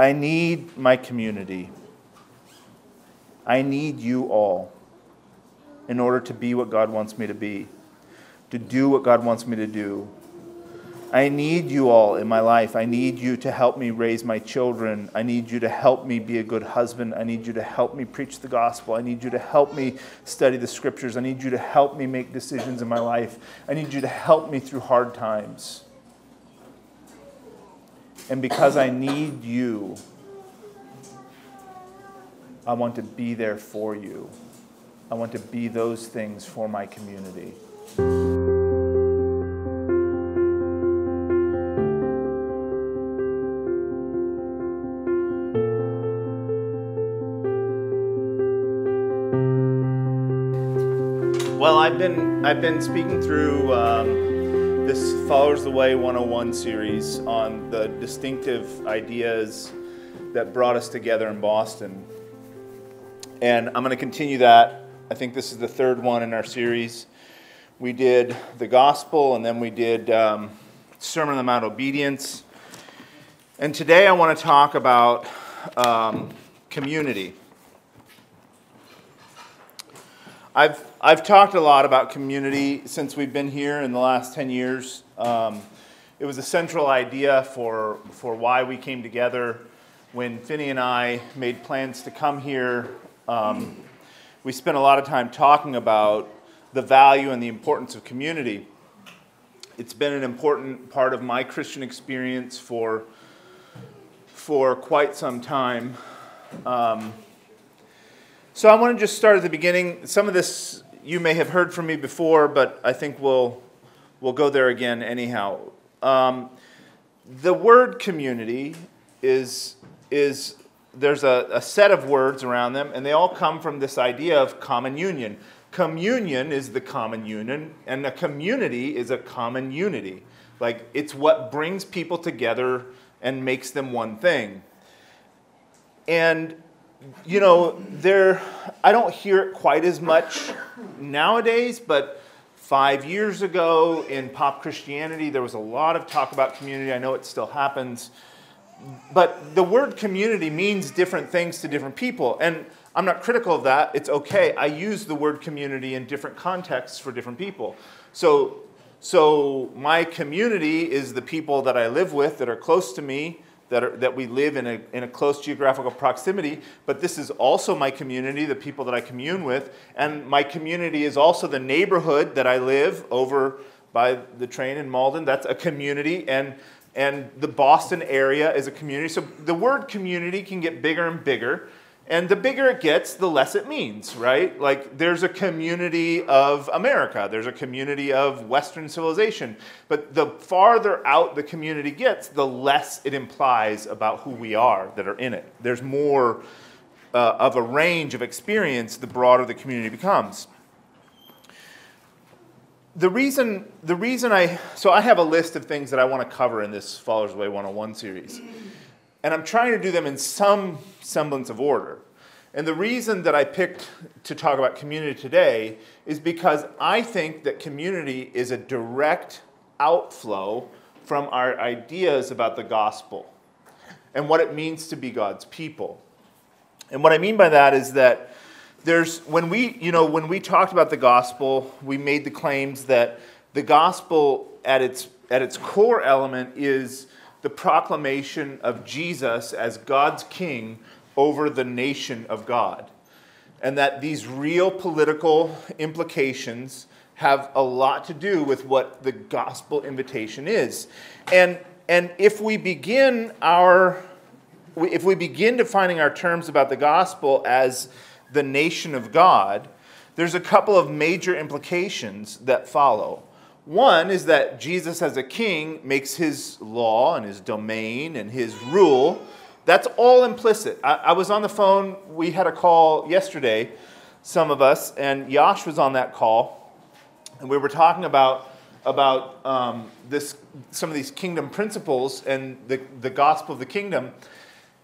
I need my community. I need you all in order to be what God wants me to be, to do what God wants me to do. I need you all in my life. I need you to help me raise my children. I need you to help me be a good husband. I need you to help me preach the gospel. I need you to help me study the scriptures. I need you to help me make decisions in my life. I need you to help me through hard times. And because I need you, I want to be there for you. I want to be those things for my community. Well, I've been I've been speaking through um, this Followers the Way 101 series on the distinctive ideas that brought us together in Boston, and I'm going to continue that. I think this is the third one in our series. We did the gospel, and then we did um, Sermon on the Mount obedience, and today I want to talk about um, community. I've, I've talked a lot about community since we've been here in the last 10 years. Um, it was a central idea for, for why we came together. When Finney and I made plans to come here, um, we spent a lot of time talking about the value and the importance of community. It's been an important part of my Christian experience for, for quite some time. Um, so I want to just start at the beginning. Some of this you may have heard from me before, but I think we'll, we'll go there again anyhow. Um, the word community is, is there's a, a set of words around them, and they all come from this idea of common union. Communion is the common union, and a community is a common unity. Like it's what brings people together and makes them one thing. And you know, there, I don't hear it quite as much nowadays, but five years ago in pop Christianity, there was a lot of talk about community. I know it still happens. But the word community means different things to different people. And I'm not critical of that. It's okay. I use the word community in different contexts for different people. So, so my community is the people that I live with that are close to me that, are, that we live in a, in a close geographical proximity, but this is also my community, the people that I commune with, and my community is also the neighborhood that I live over by the train in Malden. That's a community, and, and the Boston area is a community. So the word community can get bigger and bigger. And the bigger it gets, the less it means, right? Like there's a community of America, there's a community of Western civilization. But the farther out the community gets, the less it implies about who we are that are in it. There's more uh, of a range of experience the broader the community becomes. The reason, the reason I, so I have a list of things that I want to cover in this Followers Way 101 series. And I'm trying to do them in some semblance of order. And the reason that I picked to talk about community today is because I think that community is a direct outflow from our ideas about the gospel and what it means to be God's people. And what I mean by that is that there's when we, you know, when we talked about the gospel, we made the claims that the gospel at its at its core element is the proclamation of Jesus as God's king over the nation of God. And that these real political implications have a lot to do with what the gospel invitation is. And, and if we begin our if we begin defining our terms about the gospel as the nation of God, there's a couple of major implications that follow. One is that Jesus, as a king, makes his law and his domain and his rule. That's all implicit. I, I, was on the phone. We had a call yesterday, some of us, and Yash was on that call. And we were talking about, about um, this, some of these kingdom principles and the, the gospel of the kingdom.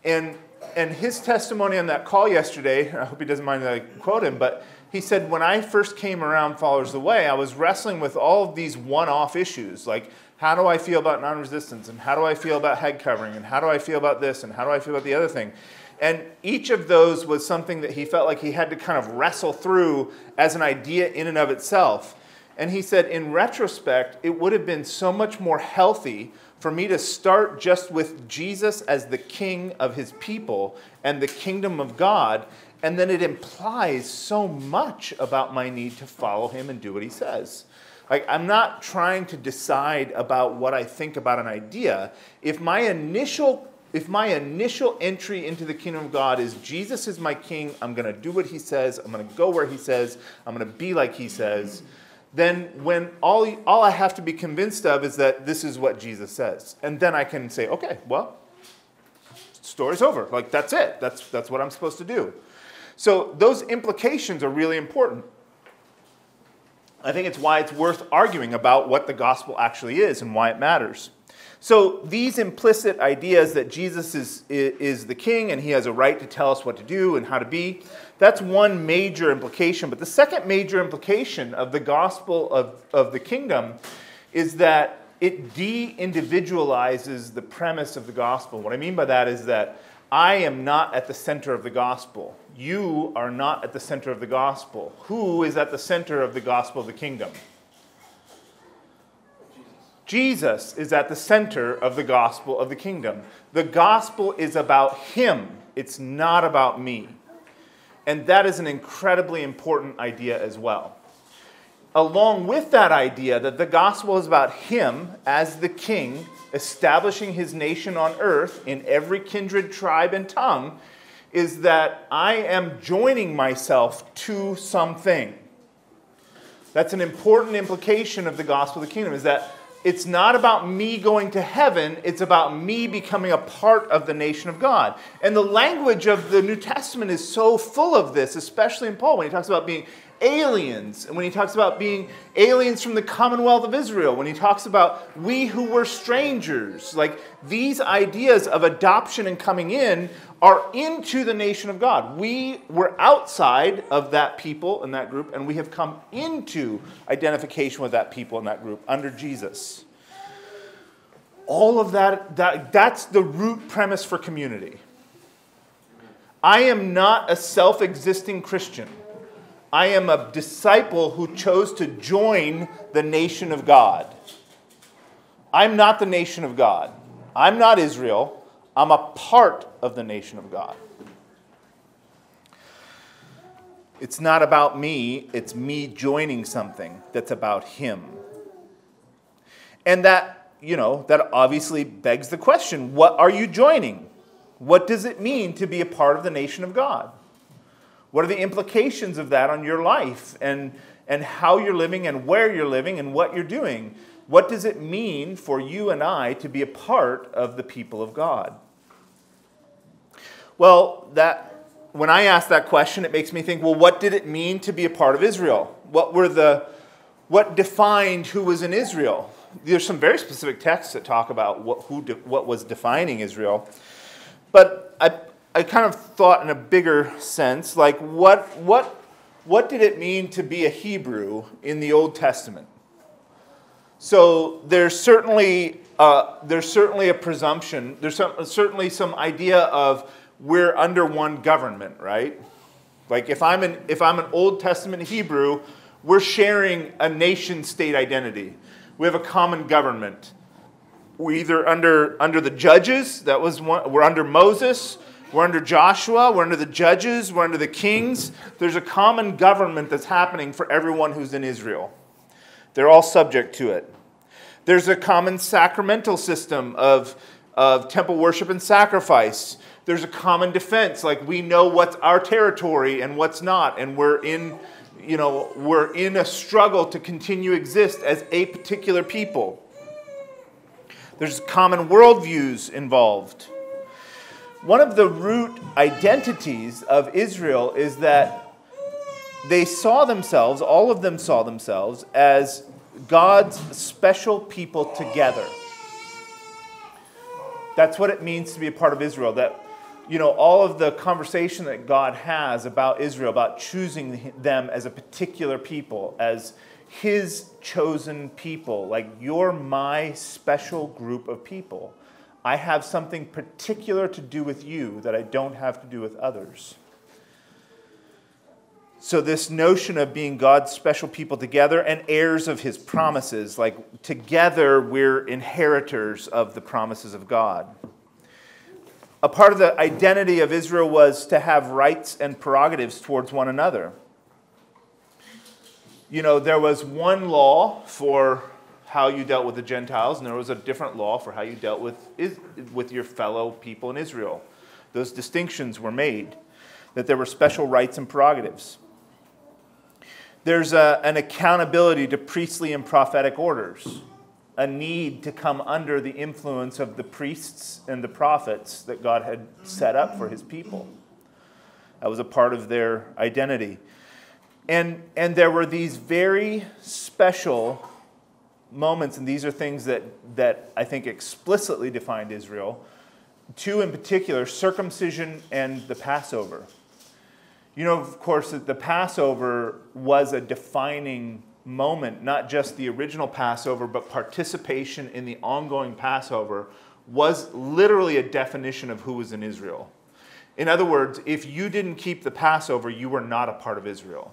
And, and his testimony on that call yesterday, I hope he doesn't mind that I quote him, but he said, When I first came around Followers of the Way, I was wrestling with all of these one off issues. Like, how do I feel about non resistance? And how do I feel about head covering? And how do I feel about this? And how do I feel about the other thing? And each of those was something that he felt like he had to kind of wrestle through as an idea in and of itself. And he said, in retrospect, it would have been so much more healthy for me to start just with Jesus as the king of his people and the kingdom of God. And then it implies so much about my need to follow him and do what he says. Like, I'm not trying to decide about what I think about an idea. If my initial if my initial entry into the kingdom of God is Jesus is my king, I'm going to do what he says, I'm going to go where he says, I'm going to be like he says, then when all, all I have to be convinced of is that this is what Jesus says. And then I can say, okay, well, story's over. Like, that's it. That's, that's what I'm supposed to do. So those implications are really important. I think it's why it's worth arguing about what the gospel actually is and why it matters. So these implicit ideas that Jesus is, is the king and he has a right to tell us what to do and how to be, that's one major implication. But the second major implication of the gospel of, of the kingdom is that it de individualizes the premise of the gospel. What I mean by that is that I am not at the center of the gospel. You are not at the center of the gospel. Who is at the center of the gospel of the kingdom? Jesus is at the center of the gospel of the kingdom. The gospel is about him, it's not about me. And that is an incredibly important idea as well. Along with that idea that the gospel is about him as the king, establishing his nation on earth in every kindred, tribe, and tongue, is that I am joining myself to something. That's an important implication of the gospel of the kingdom, is that it's not about me going to heaven, it's about me becoming a part of the nation of God. And the language of the New Testament is so full of this, especially in Paul, when he talks about being aliens, and when he talks about being aliens from the commonwealth of Israel, when he talks about we who were strangers. Like these ideas of adoption and coming in are into the nation of God. We were outside of that people and that group, and we have come into identification with that people and that group under Jesus. All of that, that that's the root premise for community. I am not a self existing Christian. I am a disciple who chose to join the nation of God. I'm not the nation of God. I'm not Israel. I'm a part of the nation of God. It's not about me, it's me joining something that's about Him. And that, you know, that obviously begs the question what are you joining? What does it mean to be a part of the nation of God? What are the implications of that on your life and, and how you're living and where you're living and what you're doing? What does it mean for you and I to be a part of the people of God? Well, that when I ask that question, it makes me think, well, what did it mean to be a part of Israel? What were the what defined who was in Israel? There's some very specific texts that talk about what, who de, what was defining Israel. But I, I kind of thought in a bigger sense, like what, what, what did it mean to be a Hebrew in the Old Testament? So there's certainly, uh, there's certainly a presumption, there's some, certainly some idea of we're under one government, right? Like if I'm an, if I'm an Old Testament Hebrew, we're sharing a nation state identity. We have a common government. We're either under, under the judges, that was one, we're under Moses, we're under Joshua, we're under the judges, we're under the kings. There's a common government that's happening for everyone who's in Israel. They're all subject to it. There's a common sacramental system of, of temple worship and sacrifice there's a common defense. Like we know what's our territory and what's not, and we're in, you know, we're in a struggle to continue exist as a particular people. There's common worldviews involved. One of the root identities of Israel is that they saw themselves, all of them saw themselves, as God's special people together. That's what it means to be a part of Israel. That you know, all of the conversation that God has about Israel, about choosing them as a particular people, as his chosen people. Like, you're my special group of people. I have something particular to do with you that I don't have to do with others. So, this notion of being God's special people together and heirs of his promises, like together we're inheritors of the promises of God. A part of the identity of Israel was to have rights and prerogatives towards one another. You know, there was one law for how you dealt with the Gentiles, and there was a different law for how you dealt with, with your fellow people in Israel. Those distinctions were made, that there were special rights and prerogatives. There's a, an accountability to priestly and prophetic orders, a need to come under the influence of the priests and the prophets that God had set up for his people. That was a part of their identity. And, and there were these very special moments, and these are things that, that I think explicitly defined Israel. Two in particular circumcision and the Passover. You know, of course, that the Passover was a defining moment, not just the original Passover, but participation in the ongoing Passover was literally a definition of who was in Israel. In other words, if you didn't keep the Passover, you were not a part of Israel.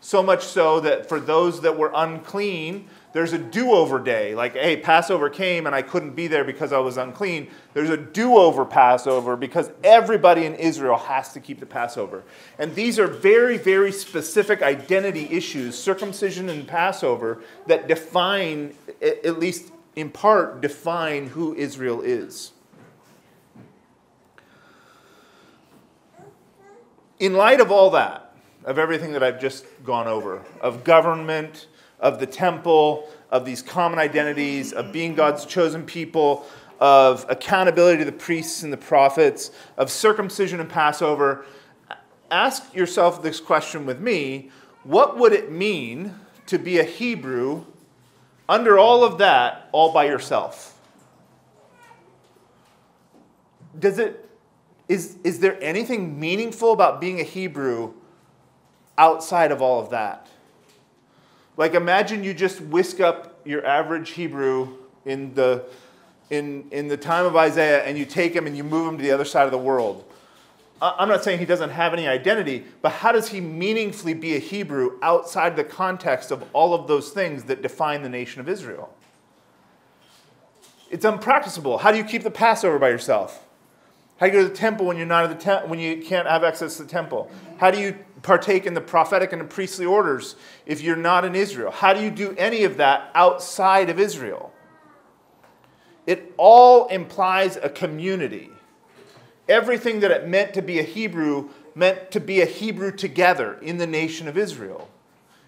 So much so that for those that were unclean, there's a do over day. Like, hey, Passover came and I couldn't be there because I was unclean. There's a do over Passover because everybody in Israel has to keep the Passover. And these are very, very specific identity issues, circumcision and Passover, that define, at least in part, define who Israel is. In light of all that, of everything that I've just gone over, of government, of the temple, of these common identities, of being God's chosen people, of accountability to the priests and the prophets, of circumcision and Passover, ask yourself this question with me what would it mean to be a Hebrew under all of that, all by yourself? Does it, is, is there anything meaningful about being a Hebrew outside of all of that? Like imagine you just whisk up your average Hebrew in the, in, in the time of Isaiah and you take him and you move him to the other side of the world. I'm not saying he doesn't have any identity, but how does he meaningfully be a Hebrew outside the context of all of those things that define the nation of Israel? It's unpracticable. How do you keep the Passover by yourself? How do you go to the temple when you're not at the te- when you can't have access to the temple? How do you partake in the prophetic and the priestly orders if you're not in Israel? How do you do any of that outside of Israel? It all implies a community. Everything that it meant to be a Hebrew meant to be a Hebrew together in the nation of Israel.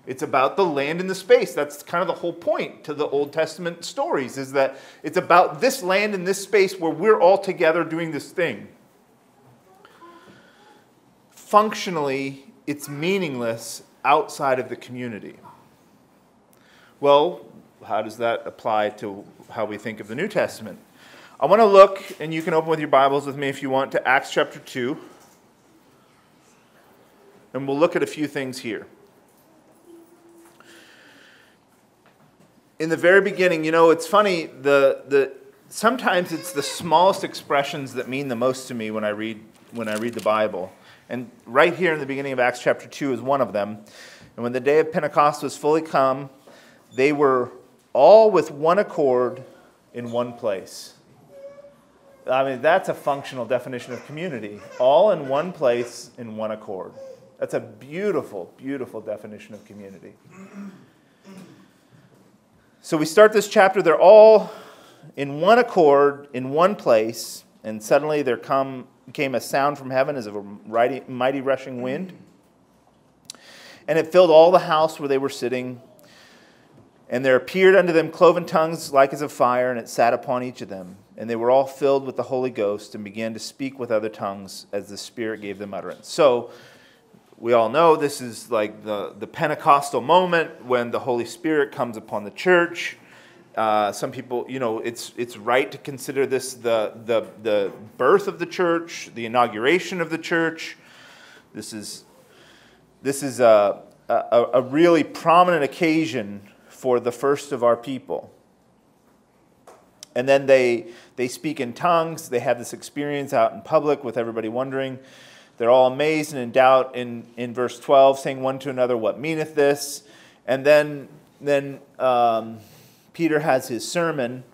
It's about the land and the space. That's kind of the whole point to the Old Testament stories is that it's about this land and this space where we're all together doing this thing. Functionally, it's meaningless outside of the community. Well, how does that apply to how we think of the New Testament? I want to look, and you can open with your Bibles with me if you want, to Acts chapter 2. And we'll look at a few things here. In the very beginning, you know, it's funny, the, the, sometimes it's the smallest expressions that mean the most to me when I read, when I read the Bible. And right here in the beginning of Acts chapter 2 is one of them. And when the day of Pentecost was fully come, they were all with one accord in one place. I mean, that's a functional definition of community. All in one place in one accord. That's a beautiful, beautiful definition of community. So we start this chapter, they're all in one accord, in one place, and suddenly there come came a sound from heaven as of a mighty, rushing wind. And it filled all the house where they were sitting. And there appeared unto them cloven tongues like as of fire, and it sat upon each of them. And they were all filled with the Holy Ghost and began to speak with other tongues as the Spirit gave them utterance. So, we all know this is like the, the Pentecostal moment when the Holy Spirit comes upon the church. Uh, some people, you know, it's, it's right to consider this the, the, the birth of the church, the inauguration of the church. This is, this is a, a, a really prominent occasion for the first of our people. And then they, they speak in tongues. They have this experience out in public with everybody wondering. They're all amazed and in doubt in, in verse 12, saying one to another, What meaneth this? And then, then um, Peter has his sermon.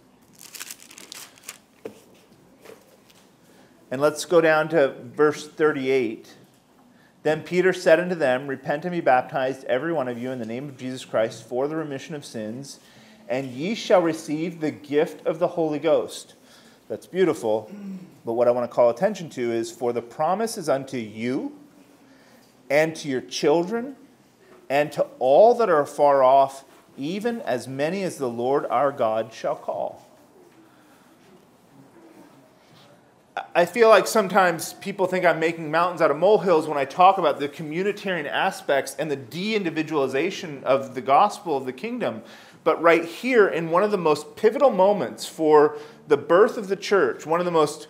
And let's go down to verse 38. Then Peter said unto them, Repent and be baptized, every one of you, in the name of Jesus Christ, for the remission of sins, and ye shall receive the gift of the Holy Ghost. That's beautiful. But what I want to call attention to is for the promise is unto you and to your children and to all that are far off, even as many as the Lord our God shall call. I feel like sometimes people think I'm making mountains out of molehills when I talk about the communitarian aspects and the de individualization of the gospel of the kingdom. But right here, in one of the most pivotal moments for the birth of the church, one of the most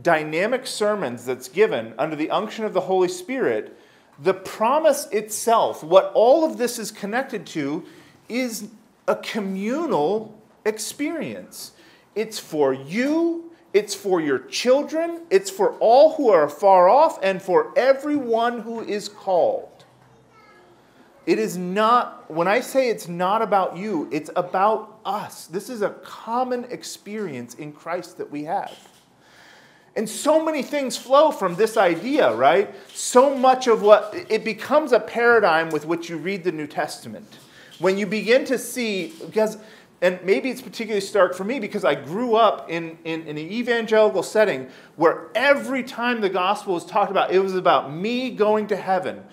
dynamic sermons that's given under the unction of the Holy Spirit, the promise itself, what all of this is connected to, is a communal experience. It's for you, it's for your children, it's for all who are far off, and for everyone who is called. It is not, when I say it's not about you, it's about us. This is a common experience in Christ that we have. And so many things flow from this idea, right? So much of what, it becomes a paradigm with which you read the New Testament. When you begin to see, because, and maybe it's particularly stark for me because I grew up in, in, in an evangelical setting where every time the gospel was talked about, it was about me going to heaven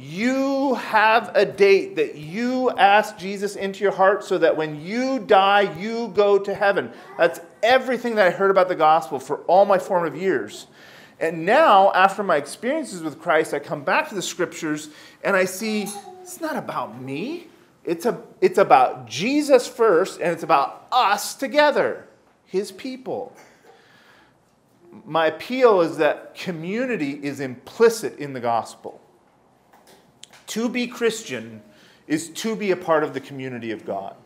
you have a date that you ask Jesus into your heart so that when you die, you go to heaven. That's everything that I heard about the gospel for all my formative years. And now, after my experiences with Christ, I come back to the scriptures and I see it's not about me. It's, a, it's about Jesus first, and it's about us together, his people. My appeal is that community is implicit in the gospel. To be Christian is to be a part of the community of God.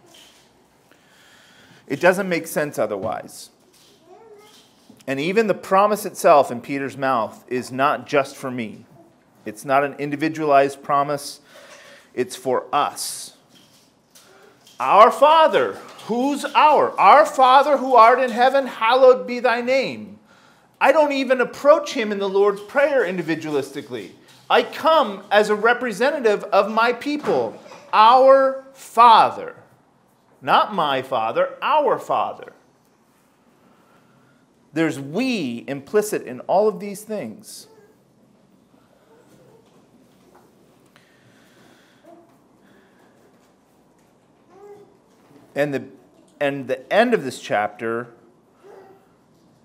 It doesn't make sense otherwise. And even the promise itself in Peter's mouth is not just for me. It's not an individualized promise, it's for us. Our Father, who's our? Our Father who art in heaven, hallowed be thy name. I don't even approach him in the Lord's Prayer individualistically. I come as a representative of my people, our Father. Not my Father, our Father. There's we implicit in all of these things. And the, and the end of this chapter,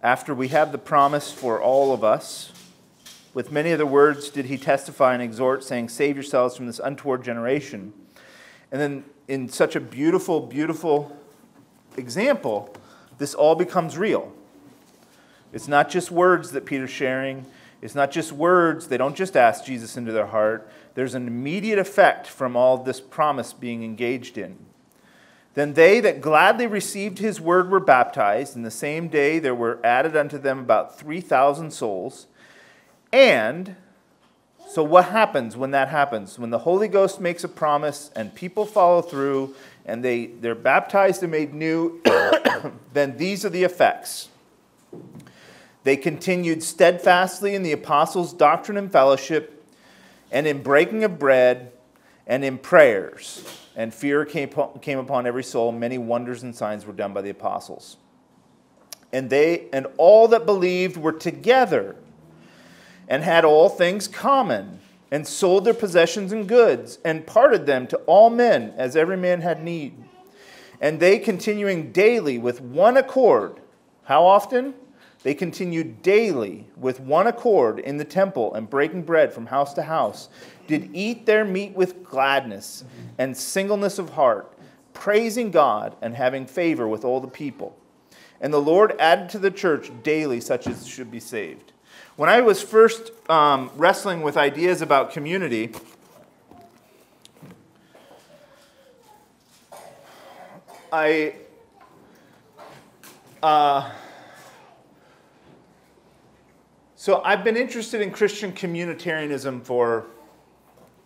after we have the promise for all of us, with many other words did he testify and exhort, saying, Save yourselves from this untoward generation. And then, in such a beautiful, beautiful example, this all becomes real. It's not just words that Peter's sharing. It's not just words. They don't just ask Jesus into their heart. There's an immediate effect from all this promise being engaged in. Then they that gladly received his word were baptized. In the same day there were added unto them about 3,000 souls. And so, what happens when that happens? When the Holy Ghost makes a promise and people follow through and they, they're baptized and made new, then these are the effects. They continued steadfastly in the apostles' doctrine and fellowship, and in breaking of bread, and in prayers. And fear came, came upon every soul. Many wonders and signs were done by the apostles. And they and all that believed were together and had all things common, and sold their possessions and goods, and parted them to all men as every man had need. And they continuing daily with one accord, how often? They continued daily with one accord in the temple and breaking bread from house to house, did eat their meat with gladness and singleness of heart, praising God and having favor with all the people. And the Lord added to the church daily such as should be saved. When I was first um, wrestling with ideas about community, I. Uh, so I've been interested in Christian communitarianism for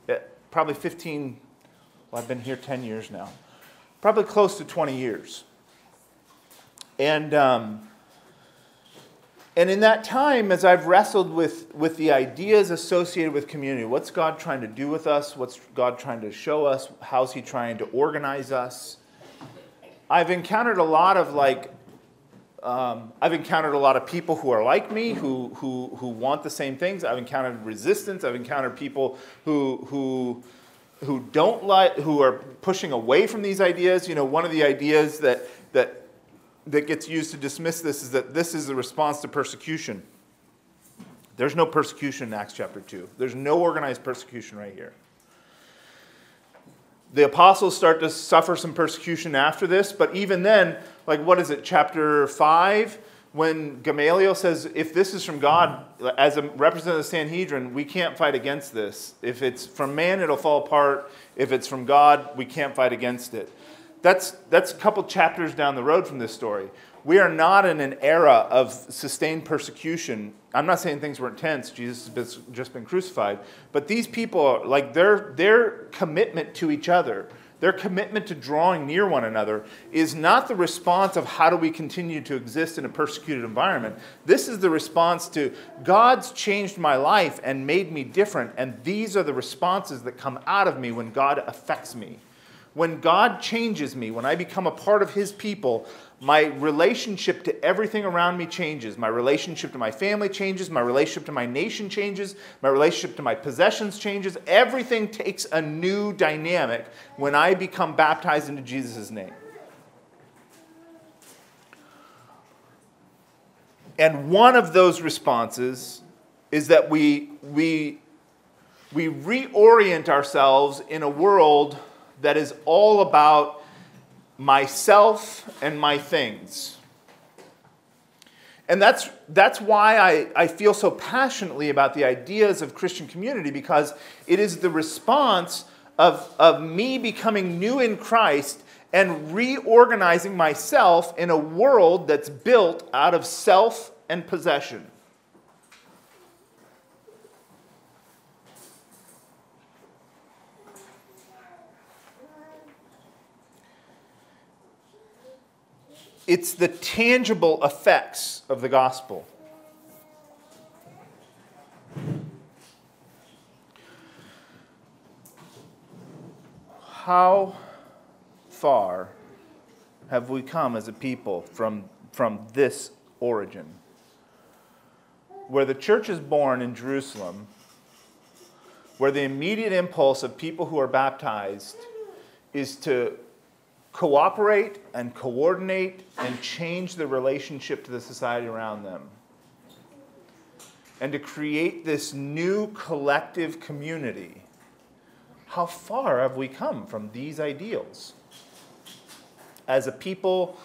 eh, probably 15, well, I've been here 10 years now, probably close to 20 years. And, um, and in that time, as I've wrestled with, with the ideas associated with community, what's God trying to do with us? What's God trying to show us? How's He trying to organize us? I've encountered a lot of like, um, I've encountered a lot of people who are like me, who, who, who want the same things. I've encountered resistance. I've encountered people who, who, who don't like, who are pushing away from these ideas. You know, one of the ideas that, that that gets used to dismiss this is that this is a response to persecution. There's no persecution in Acts chapter 2. There's no organized persecution right here. The apostles start to suffer some persecution after this, but even then, like what is it, chapter 5? When Gamaliel says, if this is from God, as a representative of the Sanhedrin, we can't fight against this. If it's from man, it'll fall apart. If it's from God, we can't fight against it. That's, that's a couple chapters down the road from this story. We are not in an era of sustained persecution. I'm not saying things were intense. Jesus has just been crucified. But these people, like their, their commitment to each other, their commitment to drawing near one another is not the response of how do we continue to exist in a persecuted environment. This is the response to God's changed my life and made me different, and these are the responses that come out of me when God affects me. When God changes me, when I become a part of His people, my relationship to everything around me changes. My relationship to my family changes. My relationship to my nation changes. My relationship to my possessions changes. Everything takes a new dynamic when I become baptized into Jesus' name. And one of those responses is that we, we, we reorient ourselves in a world that is all about myself and my things. And that's, that's why I, I feel so passionately about the ideas of Christian community, because it is the response of, of me becoming new in Christ and reorganizing myself in a world that's built out of self and possession. It's the tangible effects of the gospel. How far have we come as a people from, from this origin? Where the church is born in Jerusalem, where the immediate impulse of people who are baptized is to cooperate and coordinate and change the relationship to the society around them. And to create this new collective community. How far have we come from these ideals? As a people,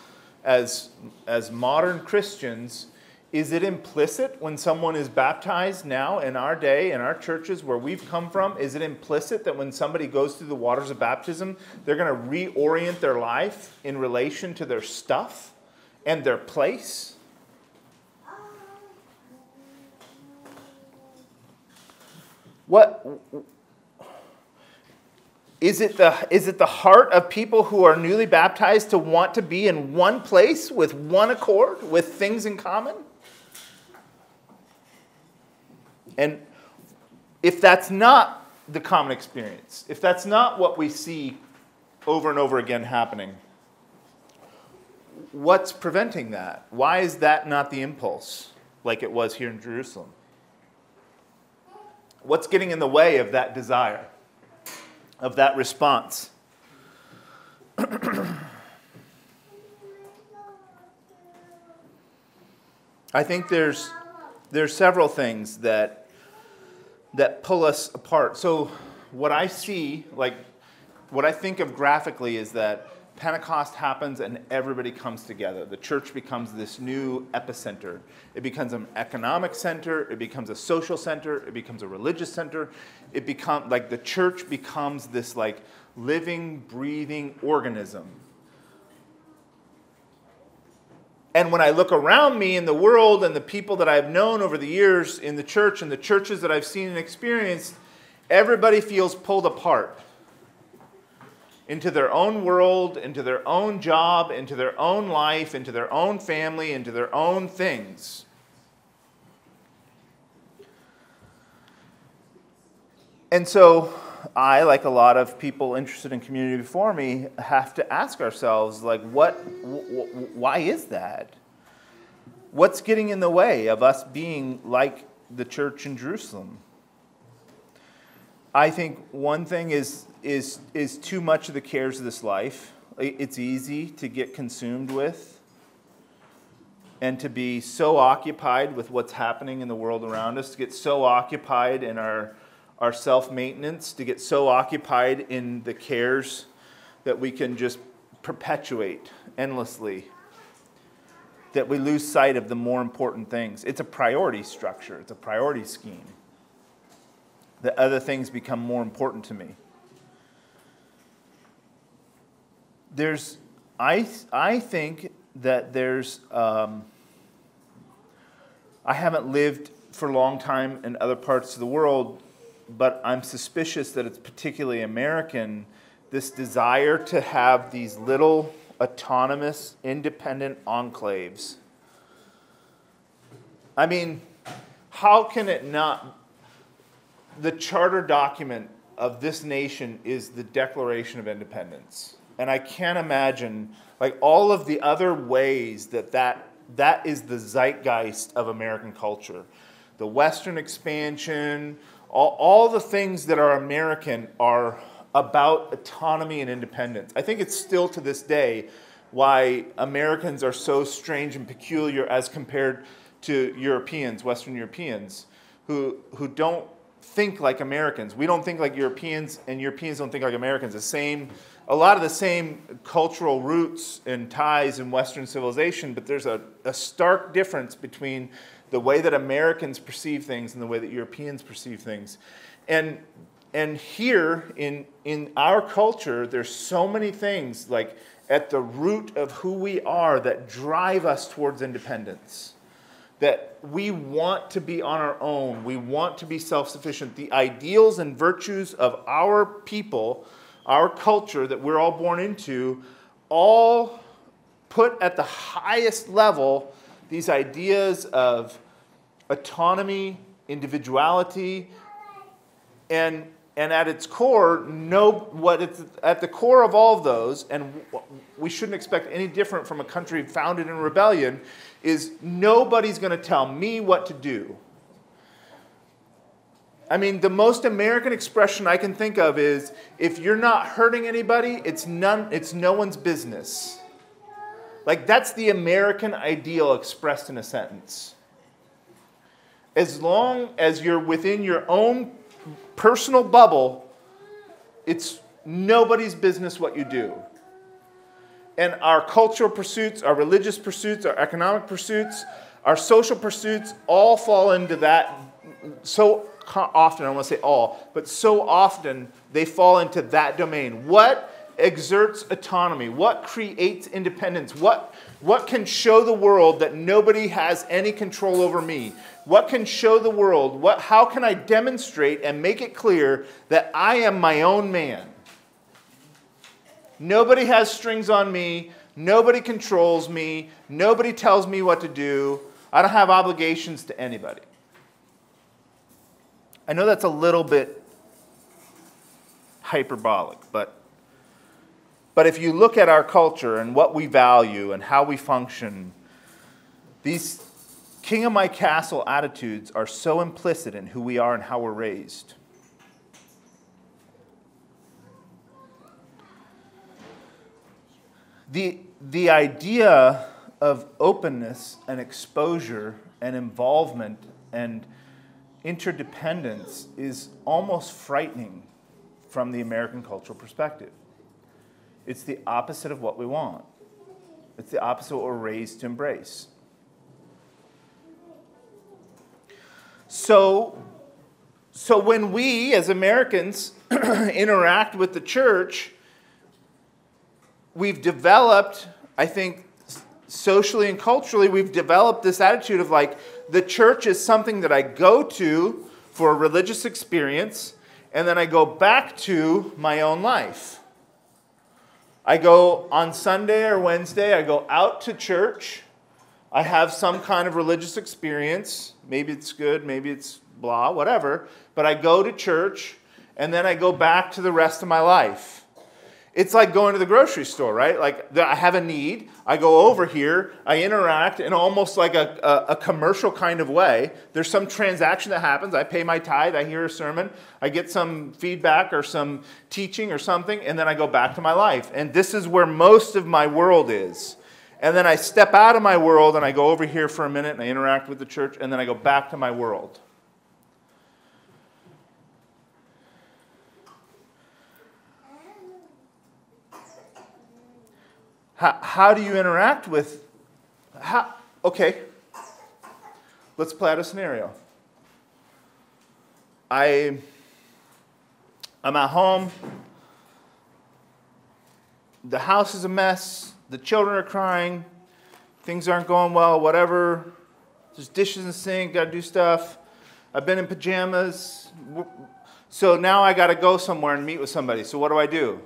as, as modern Christians, is it implicit when someone is baptized now in our day, in our churches where we've come from? Is it implicit that when somebody goes through the waters of baptism, they're going to reorient their life in relation to their stuff and their place? What is it the is it the heart of people who are newly baptized to want to be in one place with one accord with things in common? And if that's not the common experience, if that's not what we see over and over again happening, what's preventing that? Why is that not the impulse like it was here in Jerusalem? What's getting in the way of that desire, of that response? I think there's, there's several things that that pull us apart. So, what I see, like, what I think of graphically is that Pentecost happens and everybody comes together. The church becomes this new epicenter. It becomes an economic center, it becomes a social center, it becomes a religious center. It becomes like the church becomes this like living, breathing organism And when I look around me in the world and the people that I've known over the years in the church and the churches that I've seen and experienced, everybody feels pulled apart into their own world, into their own job, into their own life, into their own family, into their own things. And so I, like a lot of people interested in community before me, have to ask ourselves, like, what, wh- why is that? What's getting in the way of us being like the church in Jerusalem? I think one thing is, is, is too much of the cares of this life. It's easy to get consumed with and to be so occupied with what's happening in the world around us, to get so occupied in our our self maintenance, to get so occupied in the cares that we can just perpetuate endlessly, that we lose sight of the more important things. It's a priority structure, it's a priority scheme. That other things become more important to me. There's, I, I think that there's, um, I haven't lived for a long time in other parts of the world but I'm suspicious that it's particularly American this desire to have these little autonomous, independent enclaves. I mean, how can it not? The charter document of this nation is the Declaration of Independence. And I can't imagine, like, all of the other ways that that, that is the zeitgeist of American culture. The Western expansion, all, all the things that are American are about autonomy and independence. I think it's still to this day why Americans are so strange and peculiar as compared to Europeans, Western Europeans, who, who don't think like Americans. We don't think like Europeans, and Europeans don't think like Americans. The same, a lot of the same cultural roots and ties in Western civilization, but there's a, a stark difference between the way that Americans perceive things and the way that Europeans perceive things. And, and here in, in our culture, there's so many things like at the root of who we are that drive us towards independence. That we want to be on our own, we want to be self sufficient. The ideals and virtues of our people, our culture that we're all born into, all put at the highest level these ideas of autonomy, individuality, and, and at its core, know what it's at the core of all of those, and we shouldn't expect any different from a country founded in rebellion, is nobody's going to tell me what to do. I mean, the most American expression I can think of is if you're not hurting anybody, it's, none, it's no one's business. Like, that's the American ideal expressed in a sentence. As long as you're within your own personal bubble, it's nobody's business what you do. And our cultural pursuits, our religious pursuits, our economic pursuits, our social pursuits all fall into that so often, I don't want to say all, but so often they fall into that domain. What exerts autonomy? What creates independence? What, what can show the world that nobody has any control over me? What can show the world? What, how can I demonstrate and make it clear that I am my own man? Nobody has strings on me. Nobody controls me. Nobody tells me what to do. I don't have obligations to anybody. I know that's a little bit hyperbolic, but but if you look at our culture and what we value and how we function, these king of my castle attitudes are so implicit in who we are and how we're raised. The, the idea of openness and exposure and involvement and interdependence is almost frightening from the American cultural perspective. It's the opposite of what we want. It's the opposite of what we're raised to embrace. So, so when we as Americans interact with the church, we've developed, I think, socially and culturally, we've developed this attitude of like the church is something that I go to for a religious experience, and then I go back to my own life. I go on Sunday or Wednesday, I go out to church. I have some kind of religious experience. Maybe it's good, maybe it's blah, whatever. But I go to church and then I go back to the rest of my life. It's like going to the grocery store, right? Like I have a need, I go over here, I interact in almost like a, a, a, commercial kind of way. There's some transaction that happens. I pay my tithe, I hear a sermon, I get some feedback or some teaching or something, and then I go back to my life. And this is where most of my world is. And then I step out of my world and I go over here for a minute and I interact with the church, and then I go back to my world. How, how do you interact with, how, okay, let's play out a scenario. I, I'm at home, the house is a mess, the children are crying, things aren't going well, whatever. There's dishes in the sink, gotta do stuff. I've been in pajamas. So now I gotta go somewhere and meet with somebody. So what do I do?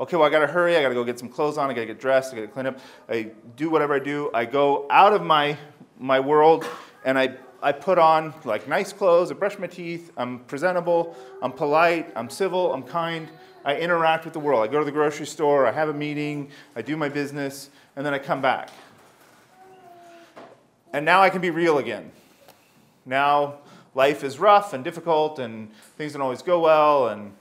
Okay, well, I got to hurry. I got to go get some clothes on. I got to get dressed. I got to clean up. I do whatever I do. I go out of my, my world and I, I put on like nice clothes. I brush my teeth. I'm presentable. I'm polite. I'm civil. I'm kind. I interact with the world. I go to the grocery store. I have a meeting. I do my business. And then I come back. And now I can be real again. Now life is rough and difficult and things don't always go well and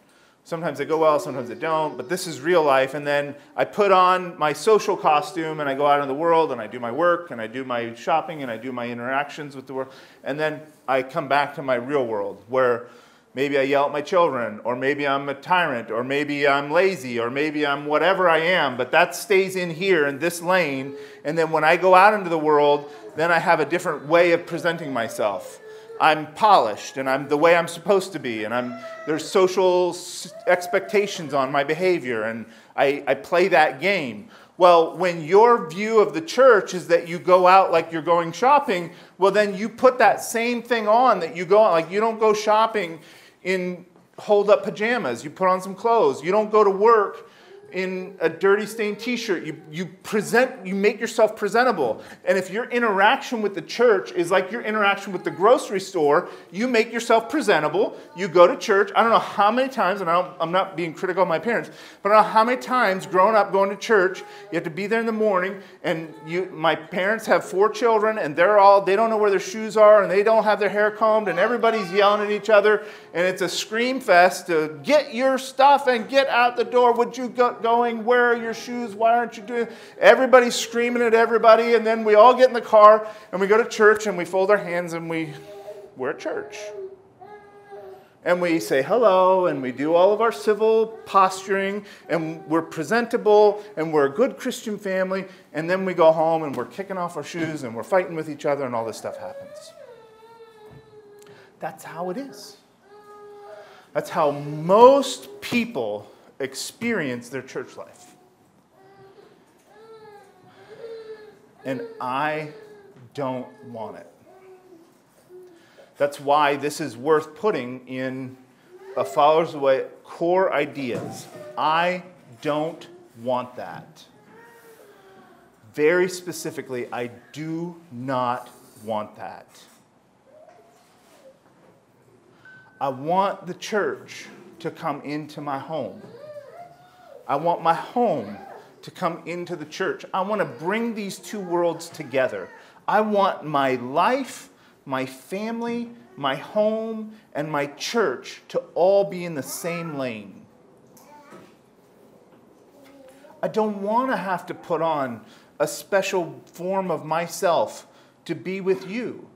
Sometimes they go well, sometimes they don't, but this is real life. And then I put on my social costume and I go out in the world and I do my work and I do my shopping and I do my interactions with the world. And then I come back to my real world where maybe I yell at my children, or maybe I'm a tyrant, or maybe I'm lazy, or maybe I'm whatever I am, but that stays in here in this lane. And then when I go out into the world, then I have a different way of presenting myself. I'm polished and I'm the way I'm supposed to be, and I'm, there's social expectations on my behavior, and I, I play that game. Well, when your view of the church is that you go out like you're going shopping, well, then you put that same thing on that you go out. Like you don't go shopping in hold up pajamas, you put on some clothes. You don't go to work in a dirty stained t-shirt. You, you present you make yourself presentable. And if your interaction with the church is like your interaction with the grocery store you make yourself presentable. You go to church. I don't know how many times and I am not being critical of my parents but i don't know how many times growing up going to church you have to be there in the morning and you my parents have four children and they're all they don't know where their shoes are and they don't have their hair combed and everybody's yelling at each other and it's a scream fest to get your stuff and get out the door. Would you go going? Where are your shoes? Why aren't you doing? Everybody's screaming at everybody, and then we all get in the car and we go to church and we fold our hands and we we're at church. And we say hello and we do all of our civil posturing and we're presentable and we're a good Christian family. And then we go home and we're kicking off our shoes and we're fighting with each other and all this stuff happens. That's how it is. That's how most people experience their church life. And I don't want it. That's why this is worth putting in a follower's way core ideas. I don't want that. Very specifically, I do not want that. I want the church to come into my home. I want my home to come into the church. I want to bring these two worlds together. I want my life, my family, my home, and my church to all be in the same lane. I don't want to have to put on a special form of myself to be with you.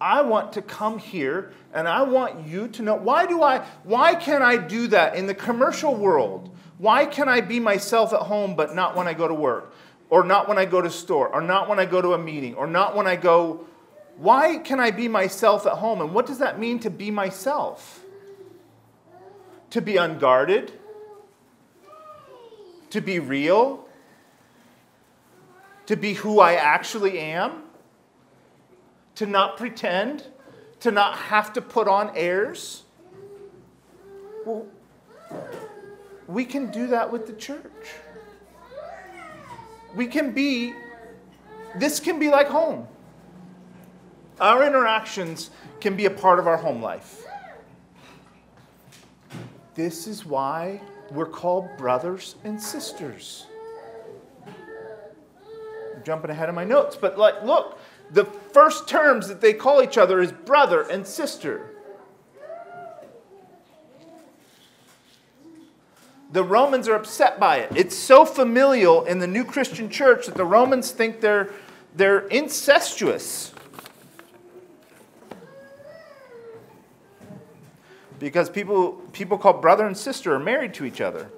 I want to come here and I want you to know why do I why can I do that in the commercial world? Why can I be myself at home but not when I go to work? Or not when I go to store, or not when I go to a meeting, or not when I go. Why can I be myself at home? And what does that mean to be myself? To be unguarded? To be real? to be who I actually am, to not pretend, to not have to put on airs. Well, we can do that with the church. We can be, this can be like home. Our interactions can be a part of our home life. This is why we're called brothers and sisters. I'm jumping ahead of my notes, but like, look, the first terms that they call each other is brother and sister. The Romans are upset by it. It's so familial in the new Christian church that the Romans think they're, they're incestuous. Because people, people called brother and sister are married to each other.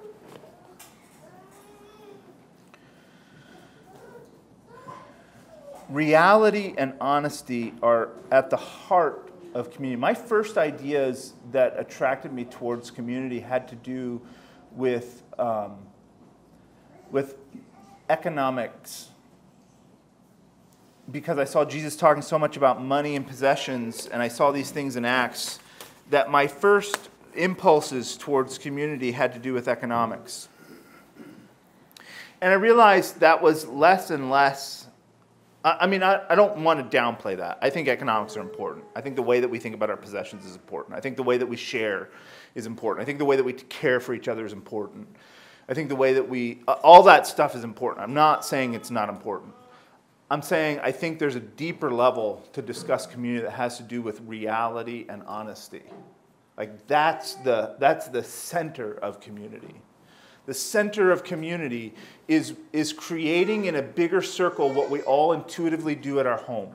reality and honesty are at the heart of community. My first ideas that attracted me towards community had to do with, um, with economics. Because I saw Jesus talking so much about money and possessions, and I saw these things in Acts, that my first impulses towards community had to do with economics. And I realized that was less and less I mean, I, I don't want to downplay that. I think economics are important. I think the way that we think about our possessions is important. I think the way that we share is important. I think the way that we care for each other is important. I think the way that we, all that stuff is important. I'm not saying it's not important. I'm saying I think there's a deeper level to discuss community that has to do with reality and honesty. Like that's the, that's the center of community the center of community is, is creating in a bigger circle what we all intuitively do at our home.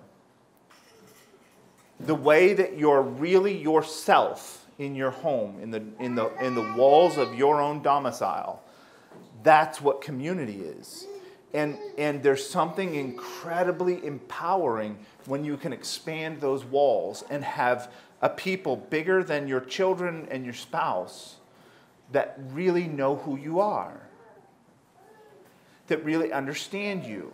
The way that you're really yourself in your home, in the, in the, in the walls of your own domicile, that's what community is. And, and there's something incredibly empowering when you can expand those walls and have a people bigger than your children and your spouse that really know who you are, that really understand you.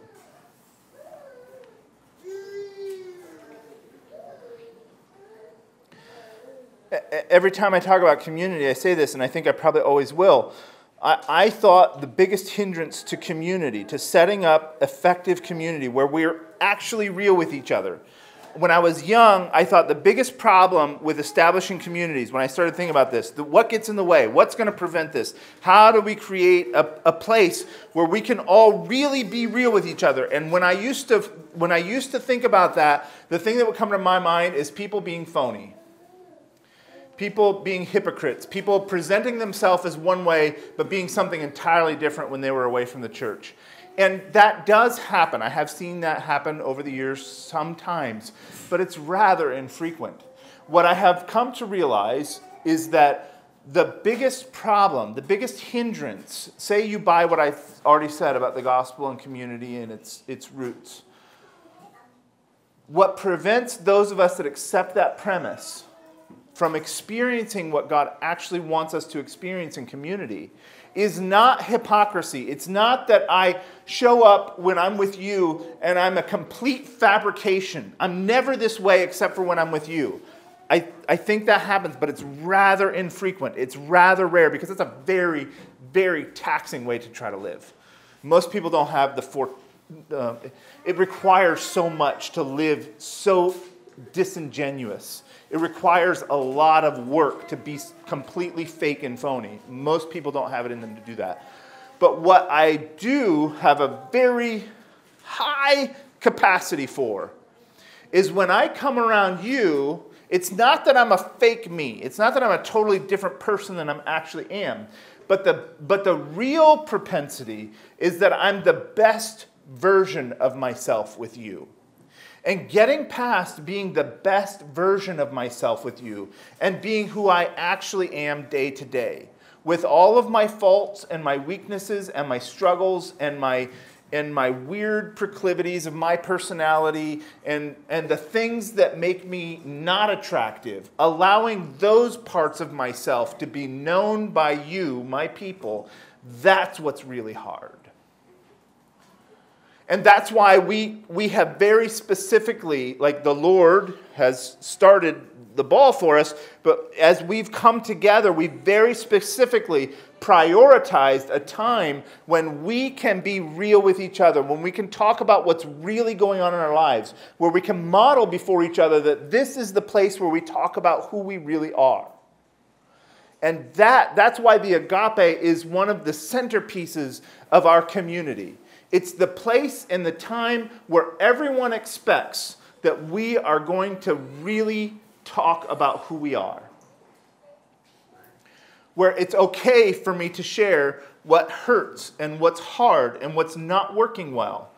Every time I talk about community, I say this, and I think I probably always will. I, I thought the biggest hindrance to community, to setting up effective community where we're actually real with each other, when I was young, I thought the biggest problem with establishing communities, when I started thinking about this, the, what gets in the way? What's going to prevent this? How do we create a, a place where we can all really be real with each other? And when I used to, when I used to think about that, the thing that would come to my mind is people being phony. People being hypocrites, people presenting themselves as one way, but being something entirely different when they were away from the church. And that does happen. I have seen that happen over the years sometimes, but it's rather infrequent. What I have come to realize is that the biggest problem, the biggest hindrance, say you buy what I've already said about the gospel and community and its, its roots. What prevents those of us that accept that premise from experiencing what God actually wants us to experience in community is not hypocrisy. It's not that I show up when I'm with you and I'm a complete fabrication. I'm never this way except for when I'm with you. I, I think that happens, but it's rather infrequent. It's rather rare because it's a very, very taxing way to try to live. Most people don't have the for, uh, it requires so much to live so disingenuous it requires a lot of work to be completely fake and phony. Most people don't have it in them to do that. But what I do have a very high capacity for is when I come around you, it's not that I'm a fake me. It's not that I'm a totally different person than I actually am. But the, but the real propensity is that I'm the best version of myself with you and getting past being the best version of myself with you and being who I actually am day to day, with all of my faults and my weaknesses and my struggles and my and my weird proclivities of my personality and, and the things that make me not attractive, allowing those parts of myself to be known by you, my people, that's what's really hard. And that's why we, we have very specifically, like the Lord has started the ball for us, but as we've come together, we very specifically prioritized a time when we can be real with each other, when we can talk about what's really going on in our lives, where we can model before each other that this is the place where we talk about who we really are. And that, that's why the agape is one of the centerpieces of our community. It's the place and the time where everyone expects that we are going to really talk about who we are. Where it's okay for me to share what hurts and what's hard and what's not working well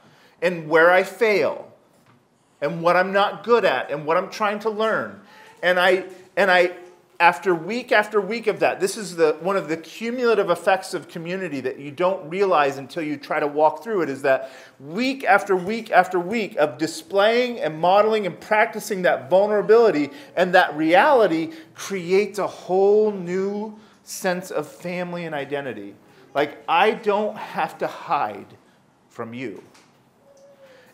and where I fail and what I'm not good at and what I'm trying to learn. And I and I after week after week of that, this is the, one of the cumulative effects of community that you don't realize until you try to walk through it is that week after week after week of displaying and modeling and practicing that vulnerability and that reality creates a whole new sense of family and identity. Like, I don't have to hide from you.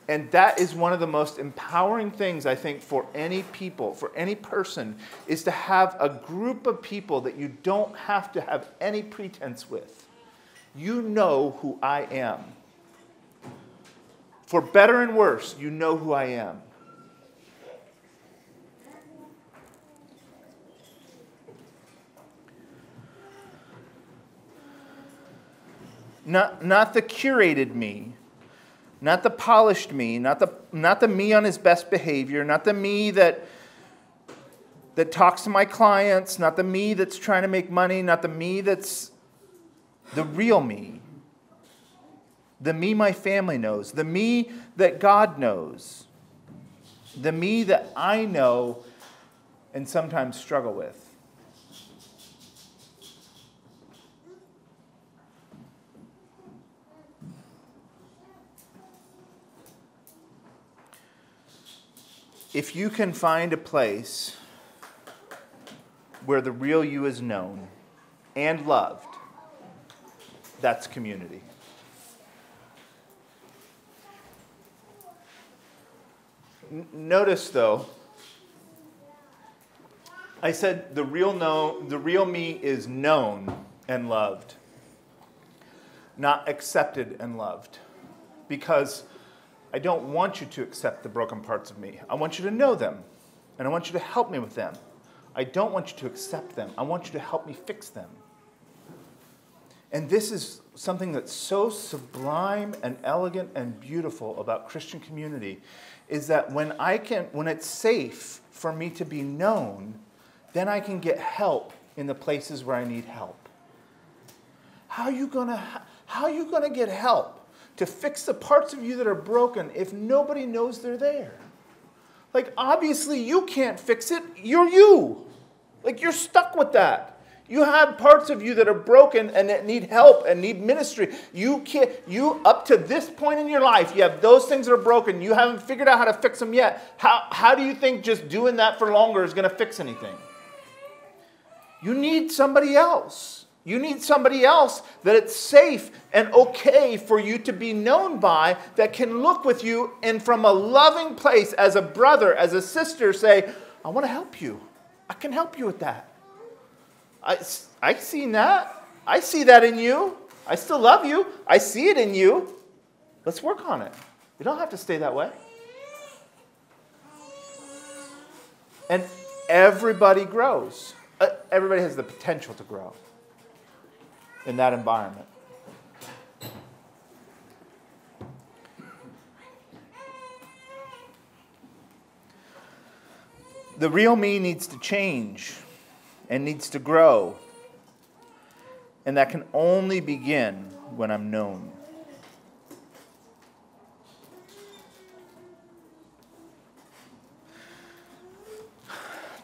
And that is one of the most empowering things, I think, for any people, for any person, is to have a group of people that you don't have to have any pretense with. You know who I am. For better and worse, you know who I am. Not, not the curated me, not the polished me, not the, not the me on his best behavior, not the me that, that talks to my clients, not the me that's trying to make money, not the me that's the real me. The me my family knows, the me that God knows, the me that I know and sometimes struggle with. If you can find a place where the real you is known and loved, that's community. N- notice though, I said the real know, the real me is known and loved, not accepted and loved. Because I don't want you to accept the broken parts of me. I want you to know them, and I want you to help me with them. I don't want you to accept them. I want you to help me fix them. And this is something that's so sublime and elegant and beautiful about Christian community is that when I can when it's safe for me to be known, then I can get help in the places where I need help. How are you going to how are you going to get help to fix the parts of you that are broken if nobody knows they're there. Like, obviously, you can't fix it. You're you. Like, you're stuck with that. You have parts of you that are broken and that need help and need ministry. You can't, you, up to this point in your life, you have those things that are broken. You haven't figured out how to fix them yet. How, how do you think just doing that for longer is going to fix anything? You need somebody else. You need somebody else that it's safe and okay for you to be known by that can look with you and from a loving place as a brother, as a sister, say, I want to help you. I can help you with that. I, I seen that. I see that in you. I still love you. I see it in you. Let's work on it. You don't have to stay that way. And everybody grows. Uh, everybody has the potential to grow in that environment. The real me needs to change and needs to grow. And that can only begin when I'm known.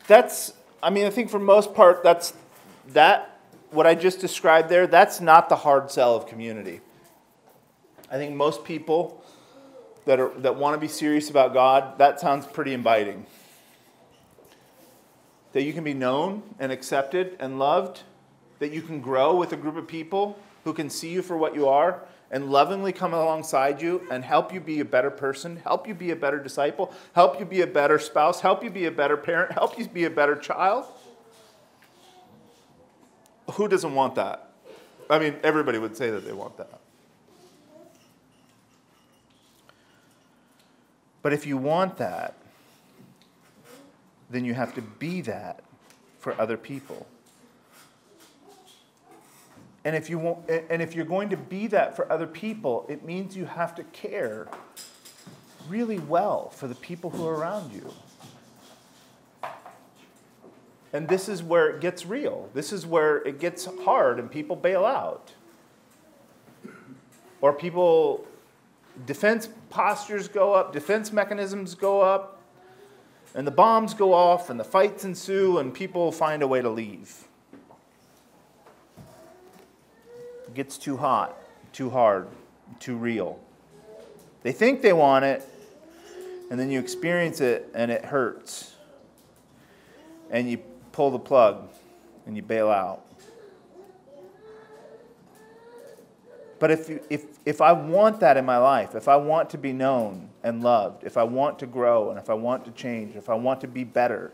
That's, I mean, I think for most part, that's that what I just described there, that's not the hard sell of community. I think most people that, are, that want to be serious about God, that sounds pretty inviting. That you can be known and accepted and loved, that you can grow with a group of people who can see you for what you are and lovingly come alongside you and help you be a better person, help you be a better disciple, help you be a better spouse, help you be a better parent, help you be a better child. Who doesn't want that? I mean, everybody would say that they want that. But if you want that, then you have to be that for other people. And if, you want, and if you're going to be that for other people, it means you have to care really well for the people who are around you. And this is where it gets real. This is where it gets hard and people bail out. Or people, defense postures go up, defense mechanisms go up, and the bombs go off, and the fights ensue, and people find a way to leave. It gets too hot, too hard, too real. They think they want it, and then you experience it, and it hurts. And you pull the plug and you bail out. But if, you, if, if I want that in my life, if I want to be known and loved, if I want to grow and if I want to change, if I want to be better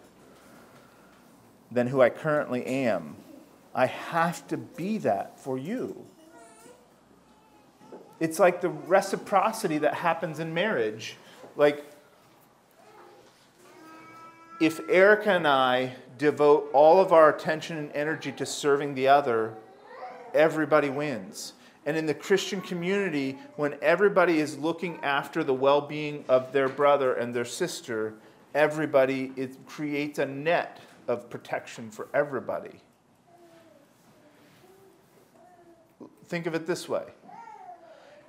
than who I currently am, I have to be that for you. It's like the reciprocity that happens in marriage. Like, if Erica and I devote all of our attention and energy to serving the other, everybody wins. And in the Christian community, when everybody is looking after the well being of their brother and their sister, everybody, it creates a net of protection for everybody. Think of it this way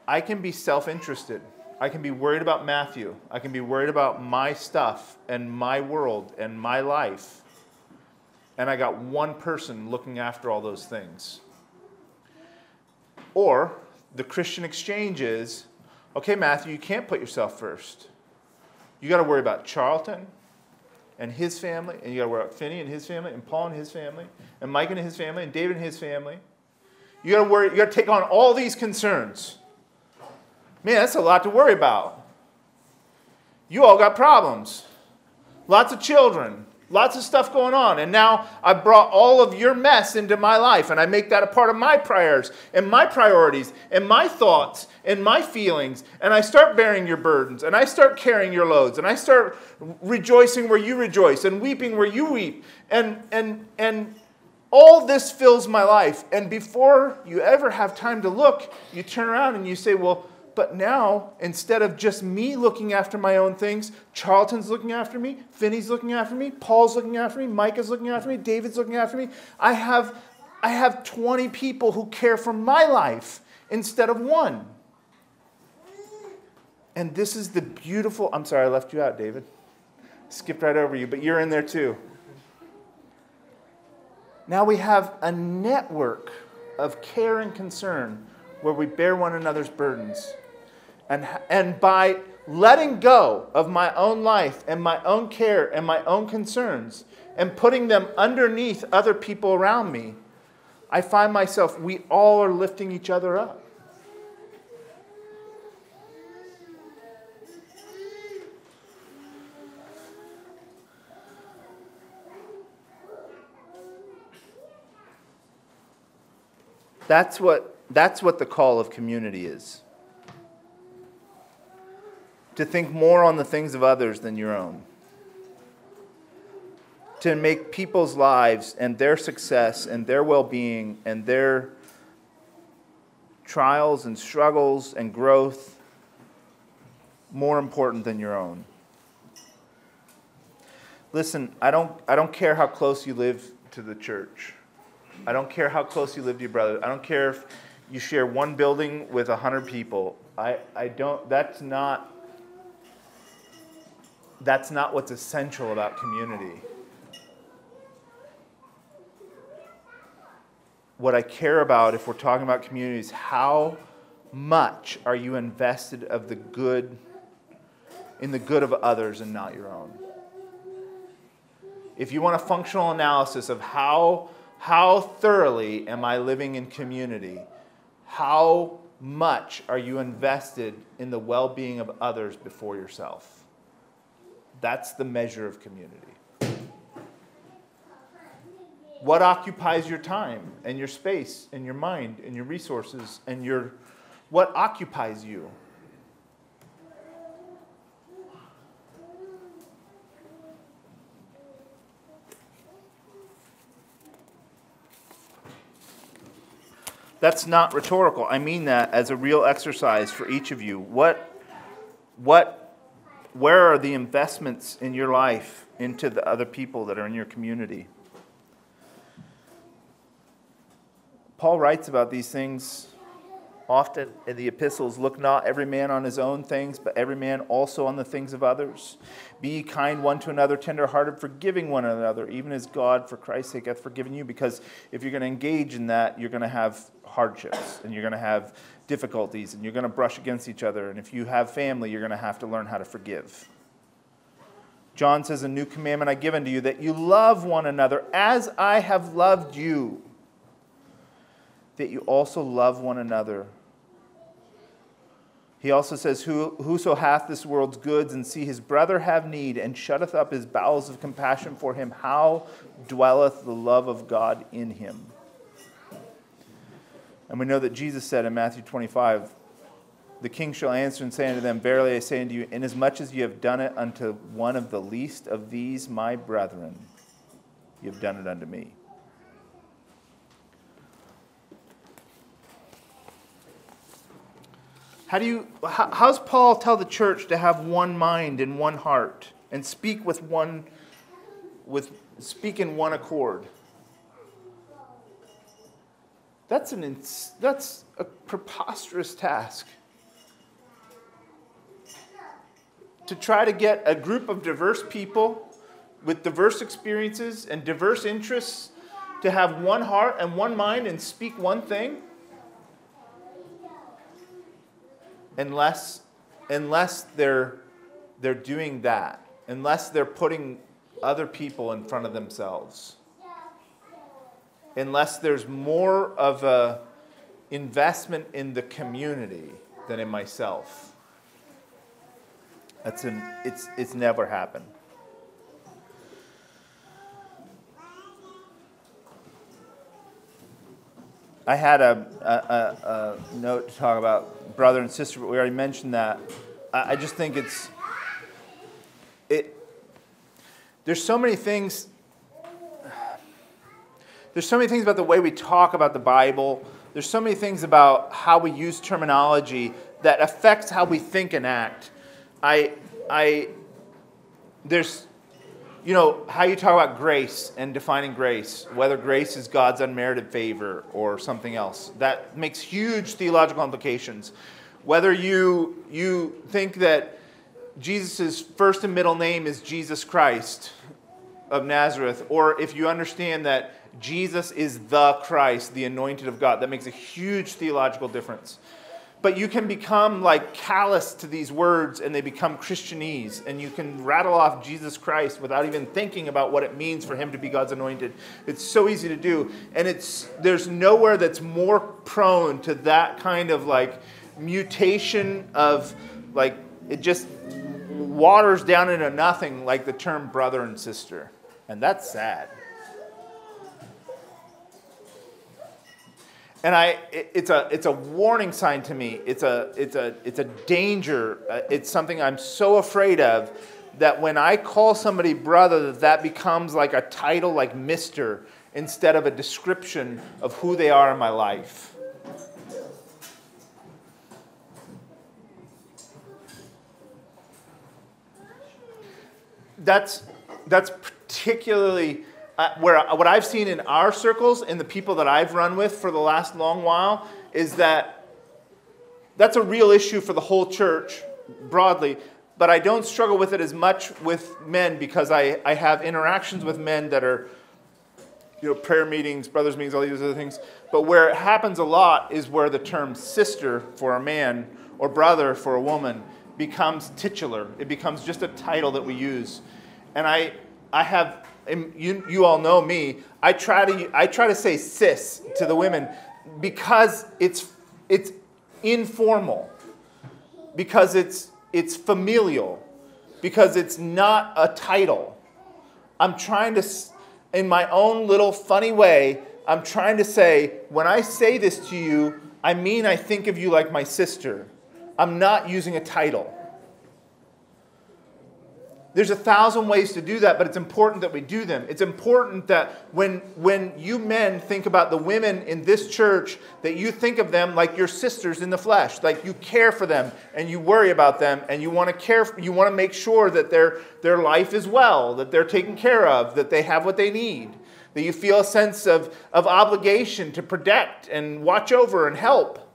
I can be self interested. I can be worried about Matthew. I can be worried about my stuff and my world and my life and I got one person looking after all those things. Or the Christian exchange is okay, Matthew, you can't put yourself first. You got to worry about Charlton and his family, and you got to worry about Finney and his family, and Paul and his family, and Mike and his family, and David and his family. You got to worry, you got to take on all these concerns. Man, that's a lot to worry about. You all got problems. Lots of children, Lots of stuff going on. And now I've brought all of your mess into my life, and I make that a part of my prayers and my priorities and my thoughts and my feelings. And I start bearing your burdens, and I start carrying your loads, and I start rejoicing where you rejoice and weeping where you weep. And, and, and all this fills my life. And before you ever have time to look, you turn around and you say, Well, but now, instead of just me looking after my own things, Charlton's looking after me, Finney's looking after me, Paul's looking after me, Micah's looking after me, David's looking after me. I have, I have 20 people who care for my life instead of one. And this is the beautiful, I'm sorry, I left you out, David. Skipped right over you, but you're in there too. Now we have a network of care and concern where we bear one another's burdens. And, and by letting go of my own life and my own care and my own concerns and putting them underneath other people around me, I find myself, we all are lifting each other up. That's what, that's what the call of community is to think more on the things of others than your own, to make people's lives and their success and their well being and their trials and struggles and growth more important than your own. Listen, I don't, I don't care how close you live to the church. I don't care how close you live to your brother. I don't care if you share one building with 100 people. I, I don't, that's not that's not what's essential about community. What I care about, if we're talking about community, is how much are you invested of the good in the good of others and not your own. If you want a functional analysis of how, how thoroughly am I living in community, how much are you invested in the well being of others before yourself? That's the measure of community. What occupies your time and your space and your mind and your resources and your what occupies you? That's not rhetorical. I mean that as a real exercise for each of you. What, what, where are the investments in your life into the other people that are in your community? Paul writes about these things often in the epistles look not every man on his own things, but every man also on the things of others. Be kind one to another, tenderhearted, forgiving one another, even as God, for Christ's sake, hath forgiven you. Because if you're going to engage in that, you're going to have hardships and you're going to have difficulties and you're going to brush against each other. And if you have family, you're going to have to learn how to forgive. John says, A new commandment I give unto you, that you love one another as I have loved you, that you also love one another. He also says, Whoso hath this world's goods and see his brother have need and shutteth up his bowels of compassion for him, how dwelleth the love of God in him? And we know that Jesus said in Matthew 25, The king shall answer and say unto them, Verily I say unto you, inasmuch as ye have done it unto one of the least of these my brethren, ye have done it unto me. How do you, how, how's Paul tell the church to have one mind and one heart and speak with one, with, speak in one accord? That's, an, that's a preposterous task. To try to get a group of diverse people with diverse experiences and diverse interests to have one heart and one mind and speak one thing unless, unless they're, they're doing that, unless they're putting other people in front of themselves, unless there's more of a investment in the community than in myself. That's an, it's, it's never happened. I had a, a, a, note to talk about brother and sister, but we already mentioned that. I, I just think it's it. There's so many things. There's so many things about the way we talk about the Bible. There's so many things about how we use terminology that affects how we think and act. I, I, there's you know, how you talk about grace and defining grace, whether grace is God's unmerited favor or something else, that makes huge theological implications. Whether you, you think that Jesus' first and middle name is Jesus Christ of Nazareth, or if you understand that Jesus is the Christ, the anointed of God, that makes a huge theological difference but you can become like callous to these words and they become Christianese. And you can rattle off Jesus Christ without even thinking about what it means for him to be God's anointed. It's so easy to do. And it's, there's nowhere that's more prone to that kind of like mutation of like, it just waters down into nothing like the term brother and sister. And that's sad. And I, it's a, it's a warning sign to me. It's a, it's a, it's a danger. Uh, it's something I'm so afraid of that when I call somebody brother, that that becomes like a title like Mister instead of a description of who they are in my life. That's, that's particularly uh, where what I've seen in our circles and the people that I've run with for the last long while is that that's a real issue for the whole church broadly. But I don't struggle with it as much with men because I, I have interactions with men that are, you know, prayer meetings, brothers meetings, all these other things. But where it happens a lot is where the term sister for a man or brother for a woman becomes titular. It becomes just a title that we use. And I, I have and you, you all know me, I try to, I try to say sis to the women because it's, it's informal, because it's, it's familial, because it's not a title. I'm trying to, in my own little funny way, I'm trying to say, when I say this to you, I mean I think of you like my sister. I'm not using a title. There's a thousand ways to do that, but it's important that we do them. It's important that when, when you men think about the women in this church, that you think of them like your sisters in the flesh. Like you care for them and you worry about them and you want to care, you want to make sure that their, their life is well, that they're taken care of, that they have what they need. That you feel a sense of, of obligation to protect and watch over and help.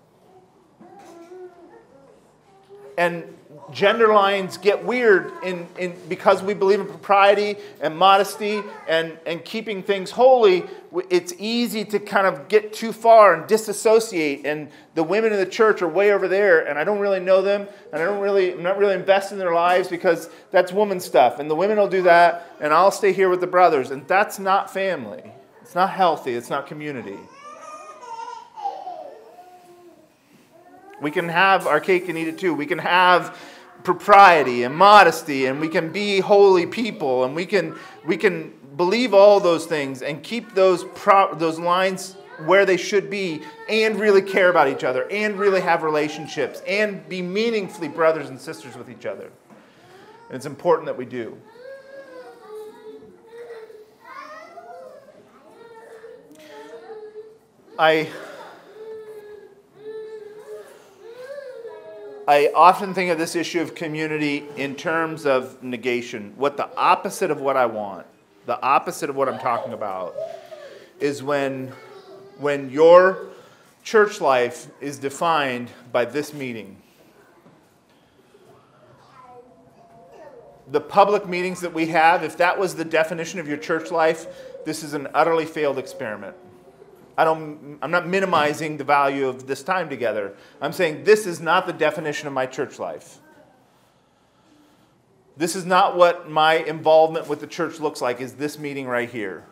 And gender lines get weird in, in, because we believe in propriety and modesty and, and keeping things holy, it's easy to kind of get too far and disassociate. And the women in the church are way over there, and I don't really know them, and I don't really, I'm not really invested in their lives because that's woman stuff. And the women will do that, and I'll stay here with the brothers. And that's not family. It's not healthy. It's not community. We can have our cake and eat it too. We can have propriety and modesty and we can be holy people and we can we can believe all those things and keep those pro- those lines where they should be and really care about each other and really have relationships and be meaningfully brothers and sisters with each other. And it's important that we do. I I often think of this issue of community in terms of negation. What the opposite of what I want, the opposite of what I'm talking about, is when, when your church life is defined by this meeting. The public meetings that we have, if that was the definition of your church life, this is an utterly failed experiment. I don't, I'm not minimizing the value of this time together. I'm saying this is not the definition of my church life. This is not what my involvement with the church looks like, is this meeting right here.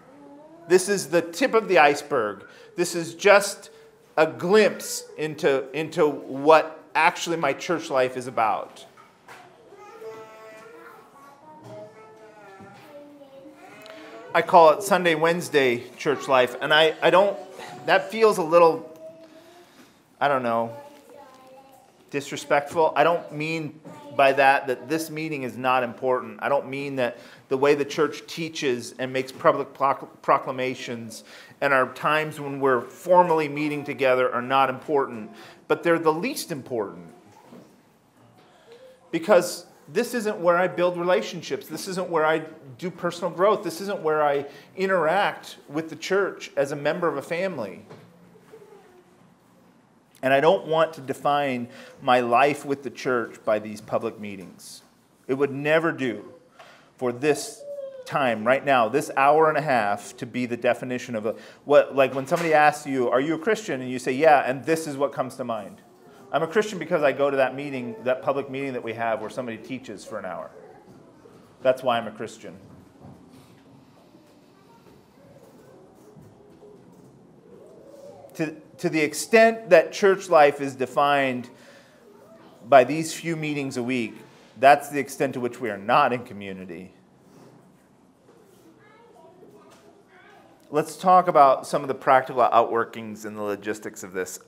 This is the tip of the iceberg. This is just a glimpse into, into what actually my church life is about. I call it Sunday, Wednesday church life, and I, I don't that feels a little, I don't know, disrespectful. I don't mean by that that this meeting is not important. I don't mean that the way the church teaches and makes public proclamations and our times when we're formally meeting together are not important, but they're the least important. Because this isn't where I build relationships. This isn't where I do personal growth. This isn't where I interact with the church as a member of a family. And I don't want to define my life with the church by these public meetings. It would never do for this time right now, this hour and a half, to be the definition of a, what, like when somebody asks you, Are you a Christian? and you say, Yeah, and this is what comes to mind. I'm a Christian because I go to that meeting, that public meeting that we have where somebody teaches for an hour. That's why I'm a Christian. To, to the extent that church life is defined by these few meetings a week, that's the extent to which we are not in community. Let's talk about some of the practical outworkings and the logistics of this.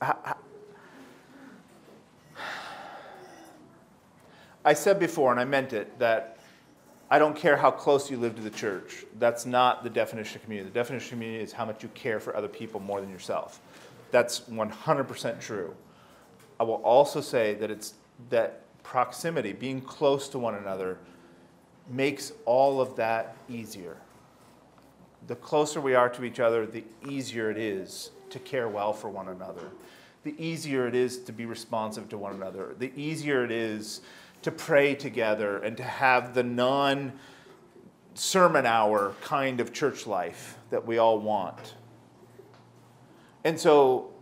I said before, and I meant it, that I don't care how close you live to the church. That's not the definition of community. The definition of community is how much you care for other people more than yourself. That's 100% true. I will also say that it's that proximity, being close to one another, makes all of that easier. The closer we are to each other, the easier it is to care well for one another. The easier it is to be responsive to one another. The easier it is to pray together and to have the non sermon hour kind of church life that we all want. And so,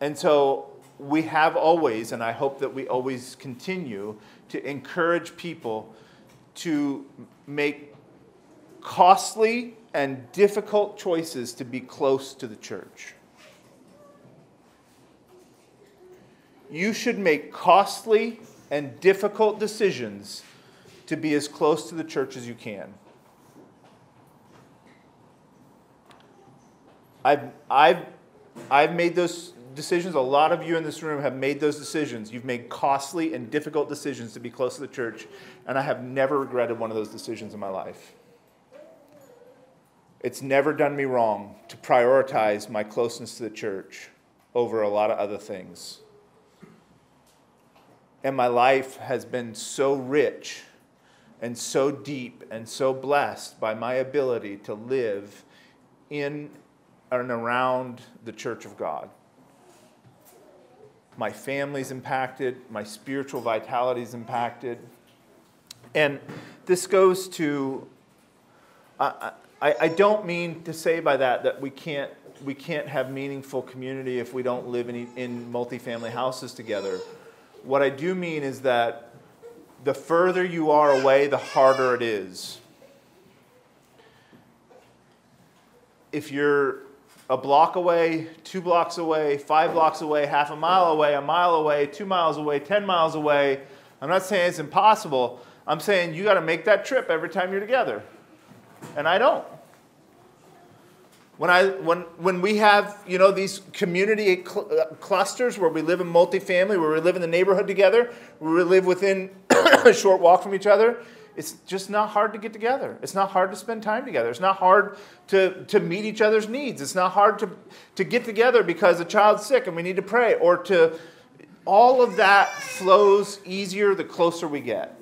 and so we have always, and I hope that we always continue to encourage people to make costly and difficult choices to be close to the church. you should make costly and difficult decisions to be as close to the church as you can. I've, I've, I've made those decisions. A lot of you in this room have made those decisions. You've made costly and difficult decisions to be close to the church, and I have never regretted one of those decisions in my life. It's never done me wrong to prioritize my closeness to the church over a lot of other things. And my life has been so rich and so deep and so blessed by my ability to live in and around the church of God. My family's impacted, my spiritual vitality is impacted. And this goes to, I, I, I don't mean to say by that that we can't, we can't have meaningful community if we don't live in, in multifamily houses together. What I do mean is that the further you are away, the harder it is. If you're a block away, two blocks away, five blocks away, half a mile away, a mile away, two miles away, 10 miles away, I'm not saying it's impossible. I'm saying you got to make that trip every time you're together. And I don't. When, I, when, when we have you know, these community cl- uh, clusters where we live in multifamily, where we live in the neighborhood together, where we live within a short walk from each other, it's just not hard to get together. It's not hard to spend time together. It's not hard to, to meet each other's needs. It's not hard to, to get together because a child's sick and we need to pray, or to all of that flows easier the closer we get.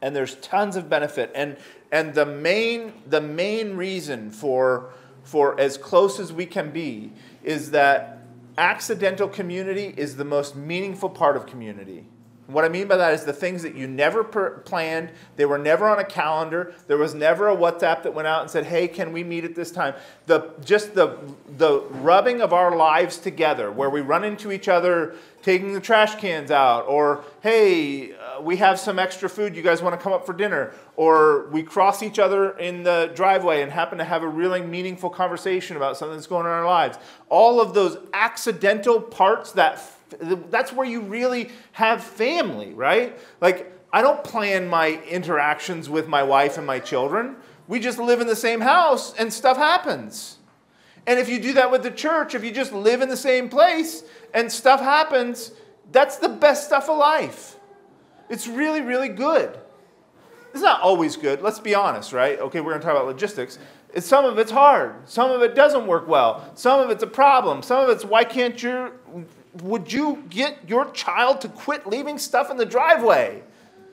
And there's tons of benefit. And and the main, the main reason for, for as close as we can be is that accidental community is the most meaningful part of community. What I mean by that is the things that you never per- planned, they were never on a calendar, there was never a WhatsApp that went out and said, "Hey, can we meet at this time?" The just the the rubbing of our lives together where we run into each other taking the trash cans out or, "Hey, we have some extra food, you guys want to come up for dinner?" Or we cross each other in the driveway and happen to have a really meaningful conversation about something that's going on in our lives. All of those accidental parts that that's where you really have family, right? Like, I don't plan my interactions with my wife and my children. We just live in the same house and stuff happens. And if you do that with the church, if you just live in the same place and stuff happens, that's the best stuff of life. It's really, really good. It's not always good, let's be honest, right? Okay, we're gonna talk about logistics. It's, some of it's hard, some of it doesn't work well, some of it's a problem, some of it's why can't you would you get your child to quit leaving stuff in the driveway?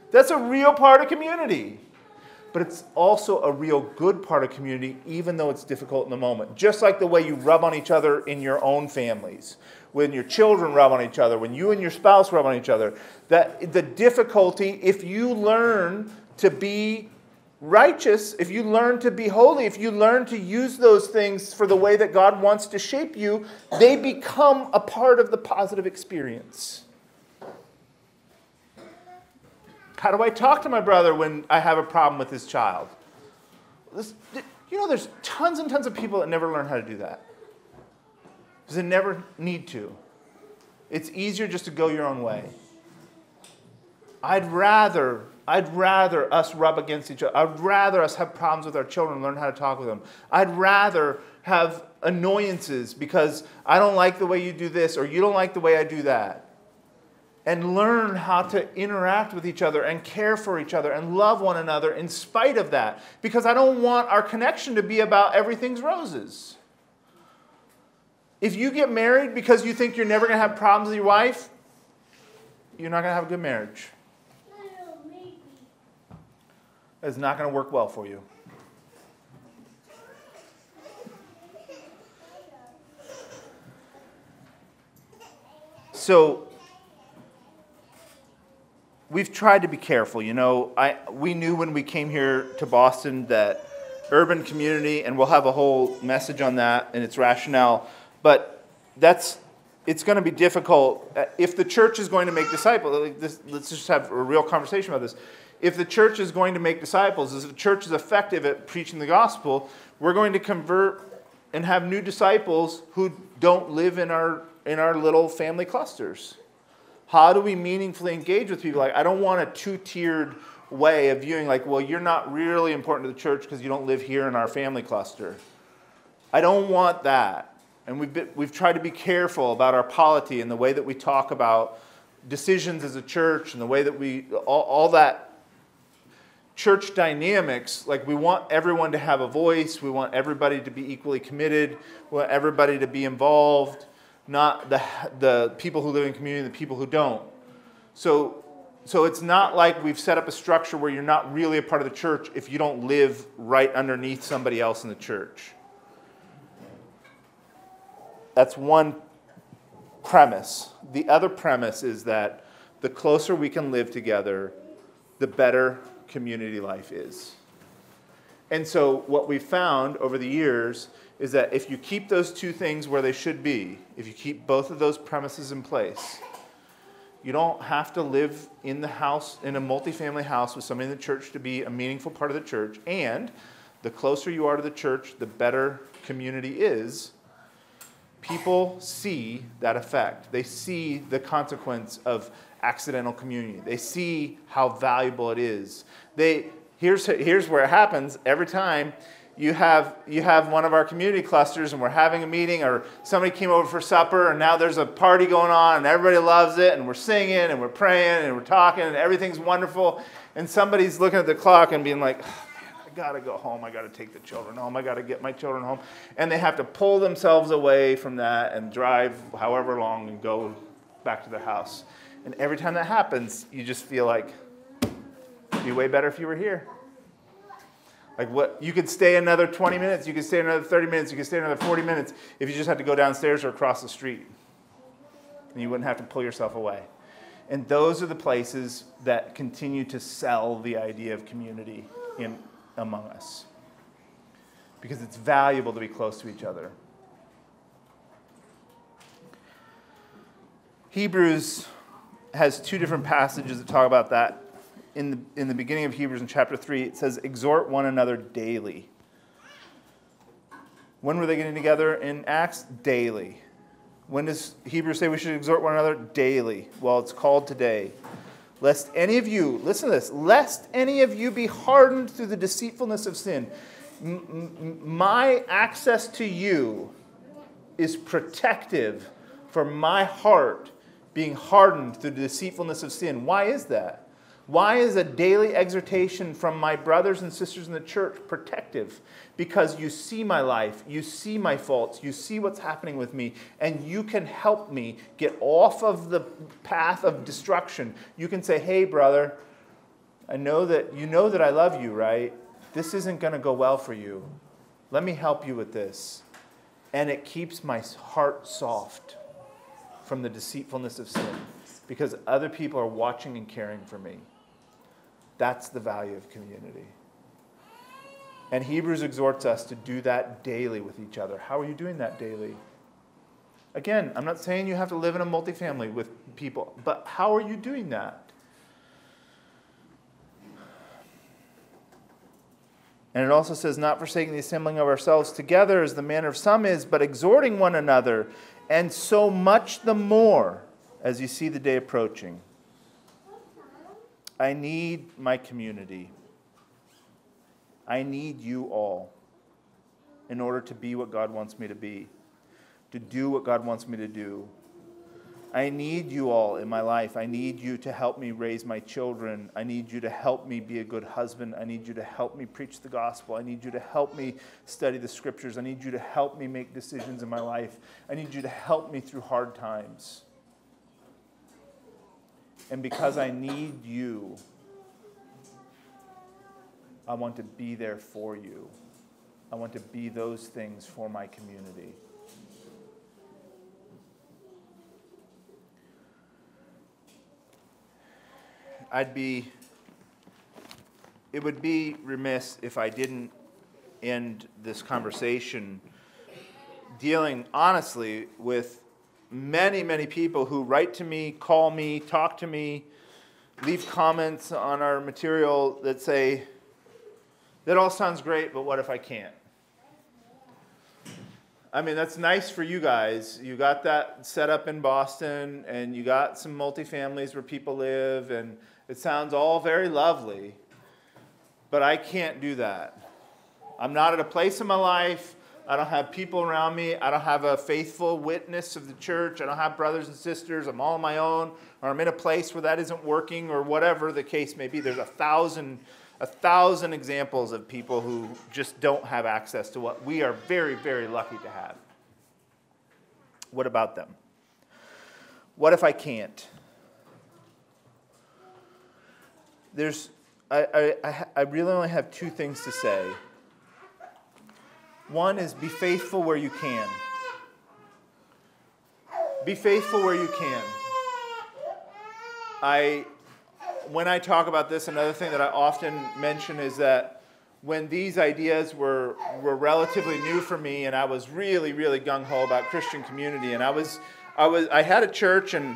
That's a real part of community. But it's also a real good part of community, even though it's difficult in the moment. Just like the way you rub on each other in your own families, when your children rub on each other, when you and your spouse rub on each other. That the difficulty, if you learn to be righteous, if you learn to be holy, if you learn to use those things for the way that God wants to shape you, they become a part of the positive experience. How do I talk to my brother when I have a problem with his child? You know, there's tons and tons of people that never learn how to do that because they never need to. It's easier just to go your own way. I'd rather I'd rather us rub against each other. I'd rather us have problems with our children, learn how to talk with them. I'd rather have annoyances because I don't like the way you do this or you don't like the way I do that. And learn how to interact with each other and care for each other and love one another in spite of that. Because I don't want our connection to be about everything's roses. If you get married because you think you're never going to have problems with your wife, you're not going to have a good marriage It's not going to work well for you. So we've tried to be careful. You know, I, we knew when we came here to Boston that urban community, and we'll have a whole message on that and its rationale, but that's it's going to be difficult uh, if the church is going to make disciples. let's just have a real conversation about this if the church is going to make disciples, if the church is effective at preaching the gospel, we're going to convert and have new disciples who don't live in our in our little family clusters? How do we meaningfully engage with people? Like, I don't want a two tiered way of viewing, like, well, you're not really important to the church because you don't live here in our family cluster. I don't want that. And we've, been, we've tried to be careful about our polity and the way that we talk about decisions as a church and the way that we, all, all that church dynamics, like we want everyone to have a voice, we want everybody to be equally committed, we want everybody to be involved not the, the people who live in community and the people who don't. So, so it's not like we've set up a structure where you're not really a part of the church if you don't live right underneath somebody else in the church. That's one premise. The other premise is that the closer we can live together, the better community life is. And so, what we've found over the years is that if you keep those two things where they should be, if you keep both of those premises in place, you don't have to live in the house, in a multifamily house with somebody in the church to be a meaningful part of the church. And the closer you are to the church, the better community is. People see that effect. They see the consequence of accidental community. They see how valuable it is. They, here's, here's where it happens every time you have, you have one of our community clusters and we're having a meeting or somebody came over for supper and now there's a party going on and everybody loves it and we're singing and we're praying and we're talking and everything's wonderful and somebody's looking at the clock and being like i gotta go home i gotta take the children home i gotta get my children home and they have to pull themselves away from that and drive however long and go back to their house and every time that happens you just feel like it'd be way better if you were here like what you could stay another 20 minutes, you could stay another 30 minutes, you could stay another 40 minutes if you just had to go downstairs or across the street. And you wouldn't have to pull yourself away. And those are the places that continue to sell the idea of community in, among us. Because it's valuable to be close to each other. Hebrews has two different passages that talk about that in the, in the beginning of Hebrews in chapter 3, it says, exhort one another daily. When were they getting together in Acts? Daily. When does Hebrews say we should exhort one another? Daily. Well, it's called today. Lest any of you, listen to this, lest any of you be hardened through the deceitfulness of sin. M- my access to you is protective for my heart being hardened through the deceitfulness of sin. Why is that? Why is a daily exhortation from my brothers and sisters in the church protective? Because you see my life, you see my faults, you see what's happening with me, and you can help me get off of the path of destruction. You can say, hey, brother, I know that you know that I love you, right? This isn't going to go well for you. Let me help you with this. And it keeps my heart soft from the deceitfulness of sin because other people are watching and caring for me. That's the value of community. And Hebrews exhorts us to do that daily with each other. How are you doing that daily? Again, I'm not saying you have to live in a multifamily with people, but how are you doing that? And it also says, not forsaking the assembling of ourselves together as the manner of some is, but exhorting one another, and so much the more as you see the day approaching. I need my community. I need you all in order to be what God wants me to be, to do what God wants me to do. I need you all in my life. I need you to help me raise my children. I need you to help me be a good husband. I need you to help me preach the gospel. I need you to help me study the scriptures. I need you to help me make decisions in my life. I need you to help me through hard times. And because I need you, I want to be there for you. I want to be those things for my community. I'd be, it would be remiss if I didn't end this conversation dealing honestly with many, many people who write to me, call me, talk to me, leave comments on our material that say, that all sounds great, but what if I can't? I mean, that's nice for you guys. You got that set up in Boston, and you got some multifamilies where people live, and it sounds all very lovely. But I can't do that. I'm not at a place in my life. I don't have people around me. I don't have a faithful witness of the church. I don't have brothers and sisters. I'm all on my own, or I'm in a place where that isn't working, or whatever the case may be. There's a thousand a thousand examples of people who just don't have access to what we are very, very lucky to have. What about them? What if I can't? There's, I, I, I really only have two things to say. One is be faithful where you can. Be faithful where you can. I when I talk about this, another thing that I often mention is that when these ideas were, were relatively new for me and I was really, really gung ho about Christian community, and I was, I was, I had a church and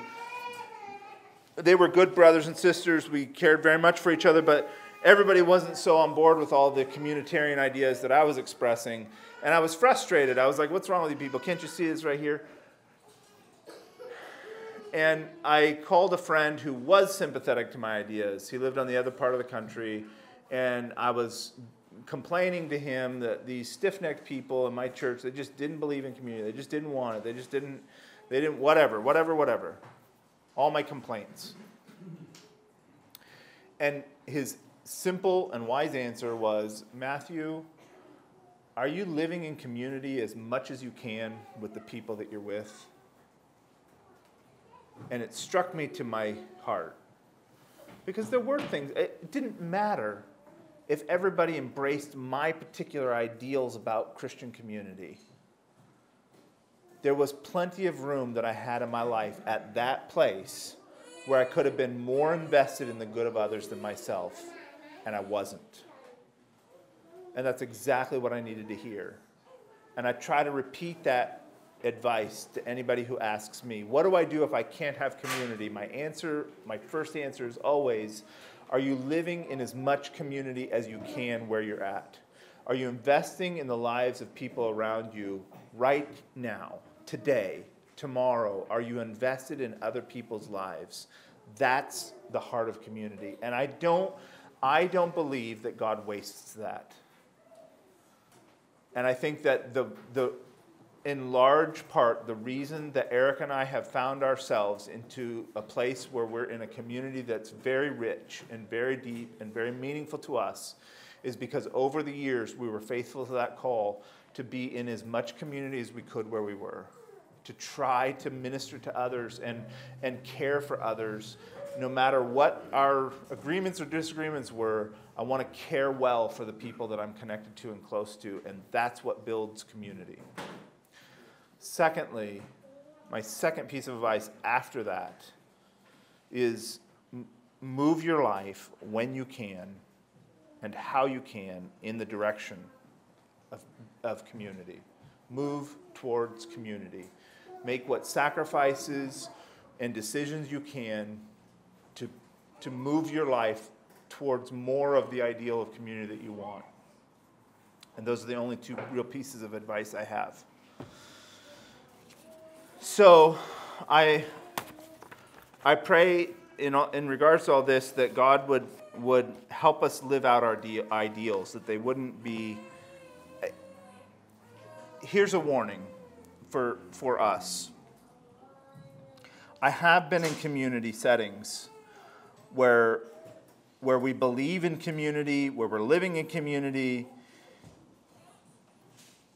they were good brothers and sisters. We cared very much for each other, but everybody wasn't so on board with all the communitarian ideas that I was expressing. And I was frustrated. I was like, what's wrong with you people? Can't you see this right here? and I called a friend who was sympathetic to my ideas. He lived on the other part of the country, and I was complaining to him that these stiff-necked people in my church they just didn't believe in community. They just didn't want it. They just didn't. They didn't. Whatever. Whatever. Whatever. All my complaints. And his simple and wise answer was, Matthew, are you living in community as much as you can with the people that you're with? And it struck me to my heart. Because there were things, it didn't matter if everybody embraced my particular ideals about Christian community. There was plenty of room that I had in my life at that place where I could have been more invested in the good of others than myself, and I wasn't. And that's exactly what I needed to hear. And I try to repeat that advice to anybody who asks me, What do I do if I can't have community? My answer, my first answer is always, Are you living in as much community as you can where you're at? Are you investing in the lives of people around you right now, today, tomorrow? Are you invested in other people's lives? That's the heart of community. And I don't, I don't believe that God wastes that. And I think that the, the, in large part, the reason that Eric and I have found ourselves into a place where we're in a community that's very rich and very deep and very meaningful to us is because over the years we were faithful to that call to be in as much community as we could where we were, to try to minister to others and, and care for others. No matter what our agreements or disagreements were, I want to care well for the people that I'm connected to and close to, and that's what builds community. Secondly, my second piece of advice after that is move your life when you can and how you can in the direction of, of community. Move towards community. Make what sacrifices and decisions you can to, move your life towards more of the ideal of community that you want. And those are the only two real pieces of advice I have. So I, I pray in, in regards to all this that God would, would help us live out our de- ideals, that they wouldn't be. Eh, here's a warning for, for us. I have been in community settings where, where we believe in community, where we're living in community,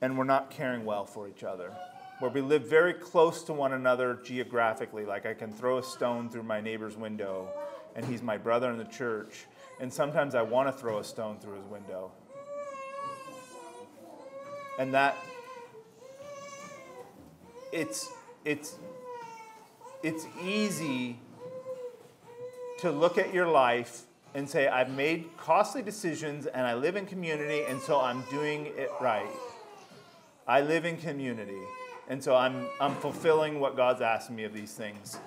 and we're not caring well for each other where we live very close to one another geographically. Like I can throw a stone through my neighbor's window, and he's my brother in the church. And sometimes I want to throw a stone through his window. And that it's it's it's easy to look at your life and say I've made costly decisions and I live in community and so I'm doing it right. I live in community. And so I'm, I'm fulfilling what God's asking me of these things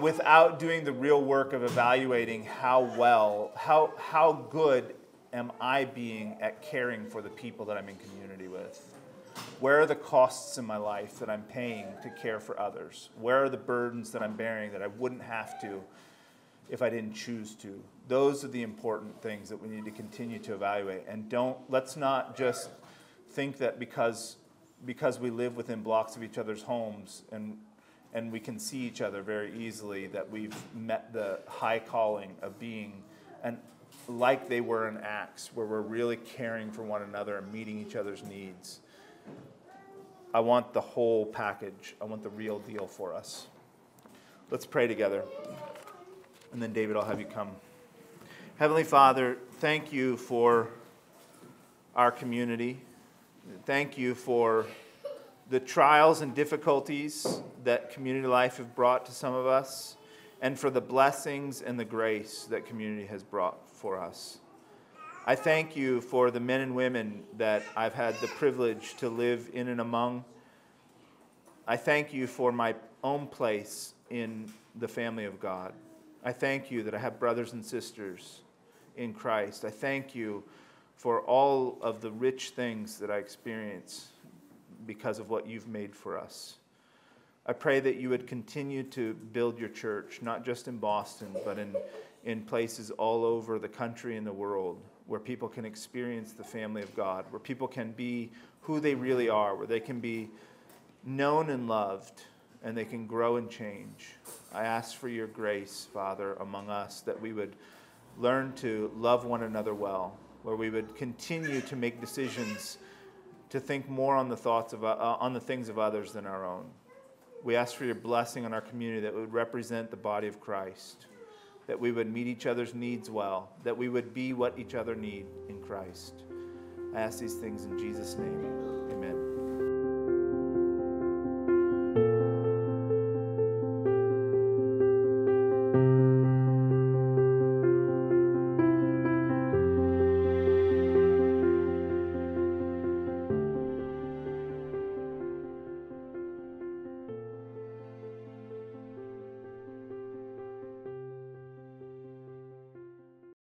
without doing the real work of evaluating how well, how, how good am I being at caring for the people that I'm in community with? Where are the costs in my life that I'm paying to care for others? Where are the burdens that I'm bearing that I wouldn't have to if I didn't choose to? Those are the important things that we need to continue to evaluate. And don't let's not just think that because because we live within blocks of each other's homes and and we can see each other very easily that we've met the high calling of being and like they were in Acts, where we're really caring for one another and meeting each other's needs. I want the whole package. I want the real deal for us. Let's pray together. And then, David, I'll have you come. Heavenly Father, thank you for our community. Thank you for the trials and difficulties that community life have brought to some of us, and for the blessings and the grace that community has brought for us. I thank you for the men and women that I've had the privilege to live in and among. I thank you for my own place in the family of God. I thank you that I have brothers and sisters in Christ. I thank you for all of the rich things that I experience because of what you've made for us. I pray that you would continue to build your church, not just in Boston, but in, in places all over the country and the world where people can experience the family of God, where people can be who they really are, where they can be known and loved, and they can grow and change. I ask for your grace, Father, among us, that we would learn to love one another well, where we would continue to make decisions to think more on the thoughts of uh, on the things of others than our own. We ask for your blessing on our community that would represent the body of Christ that we would meet each other's needs well, that we would be what each other need in Christ. I ask these things in Jesus' name. Amen.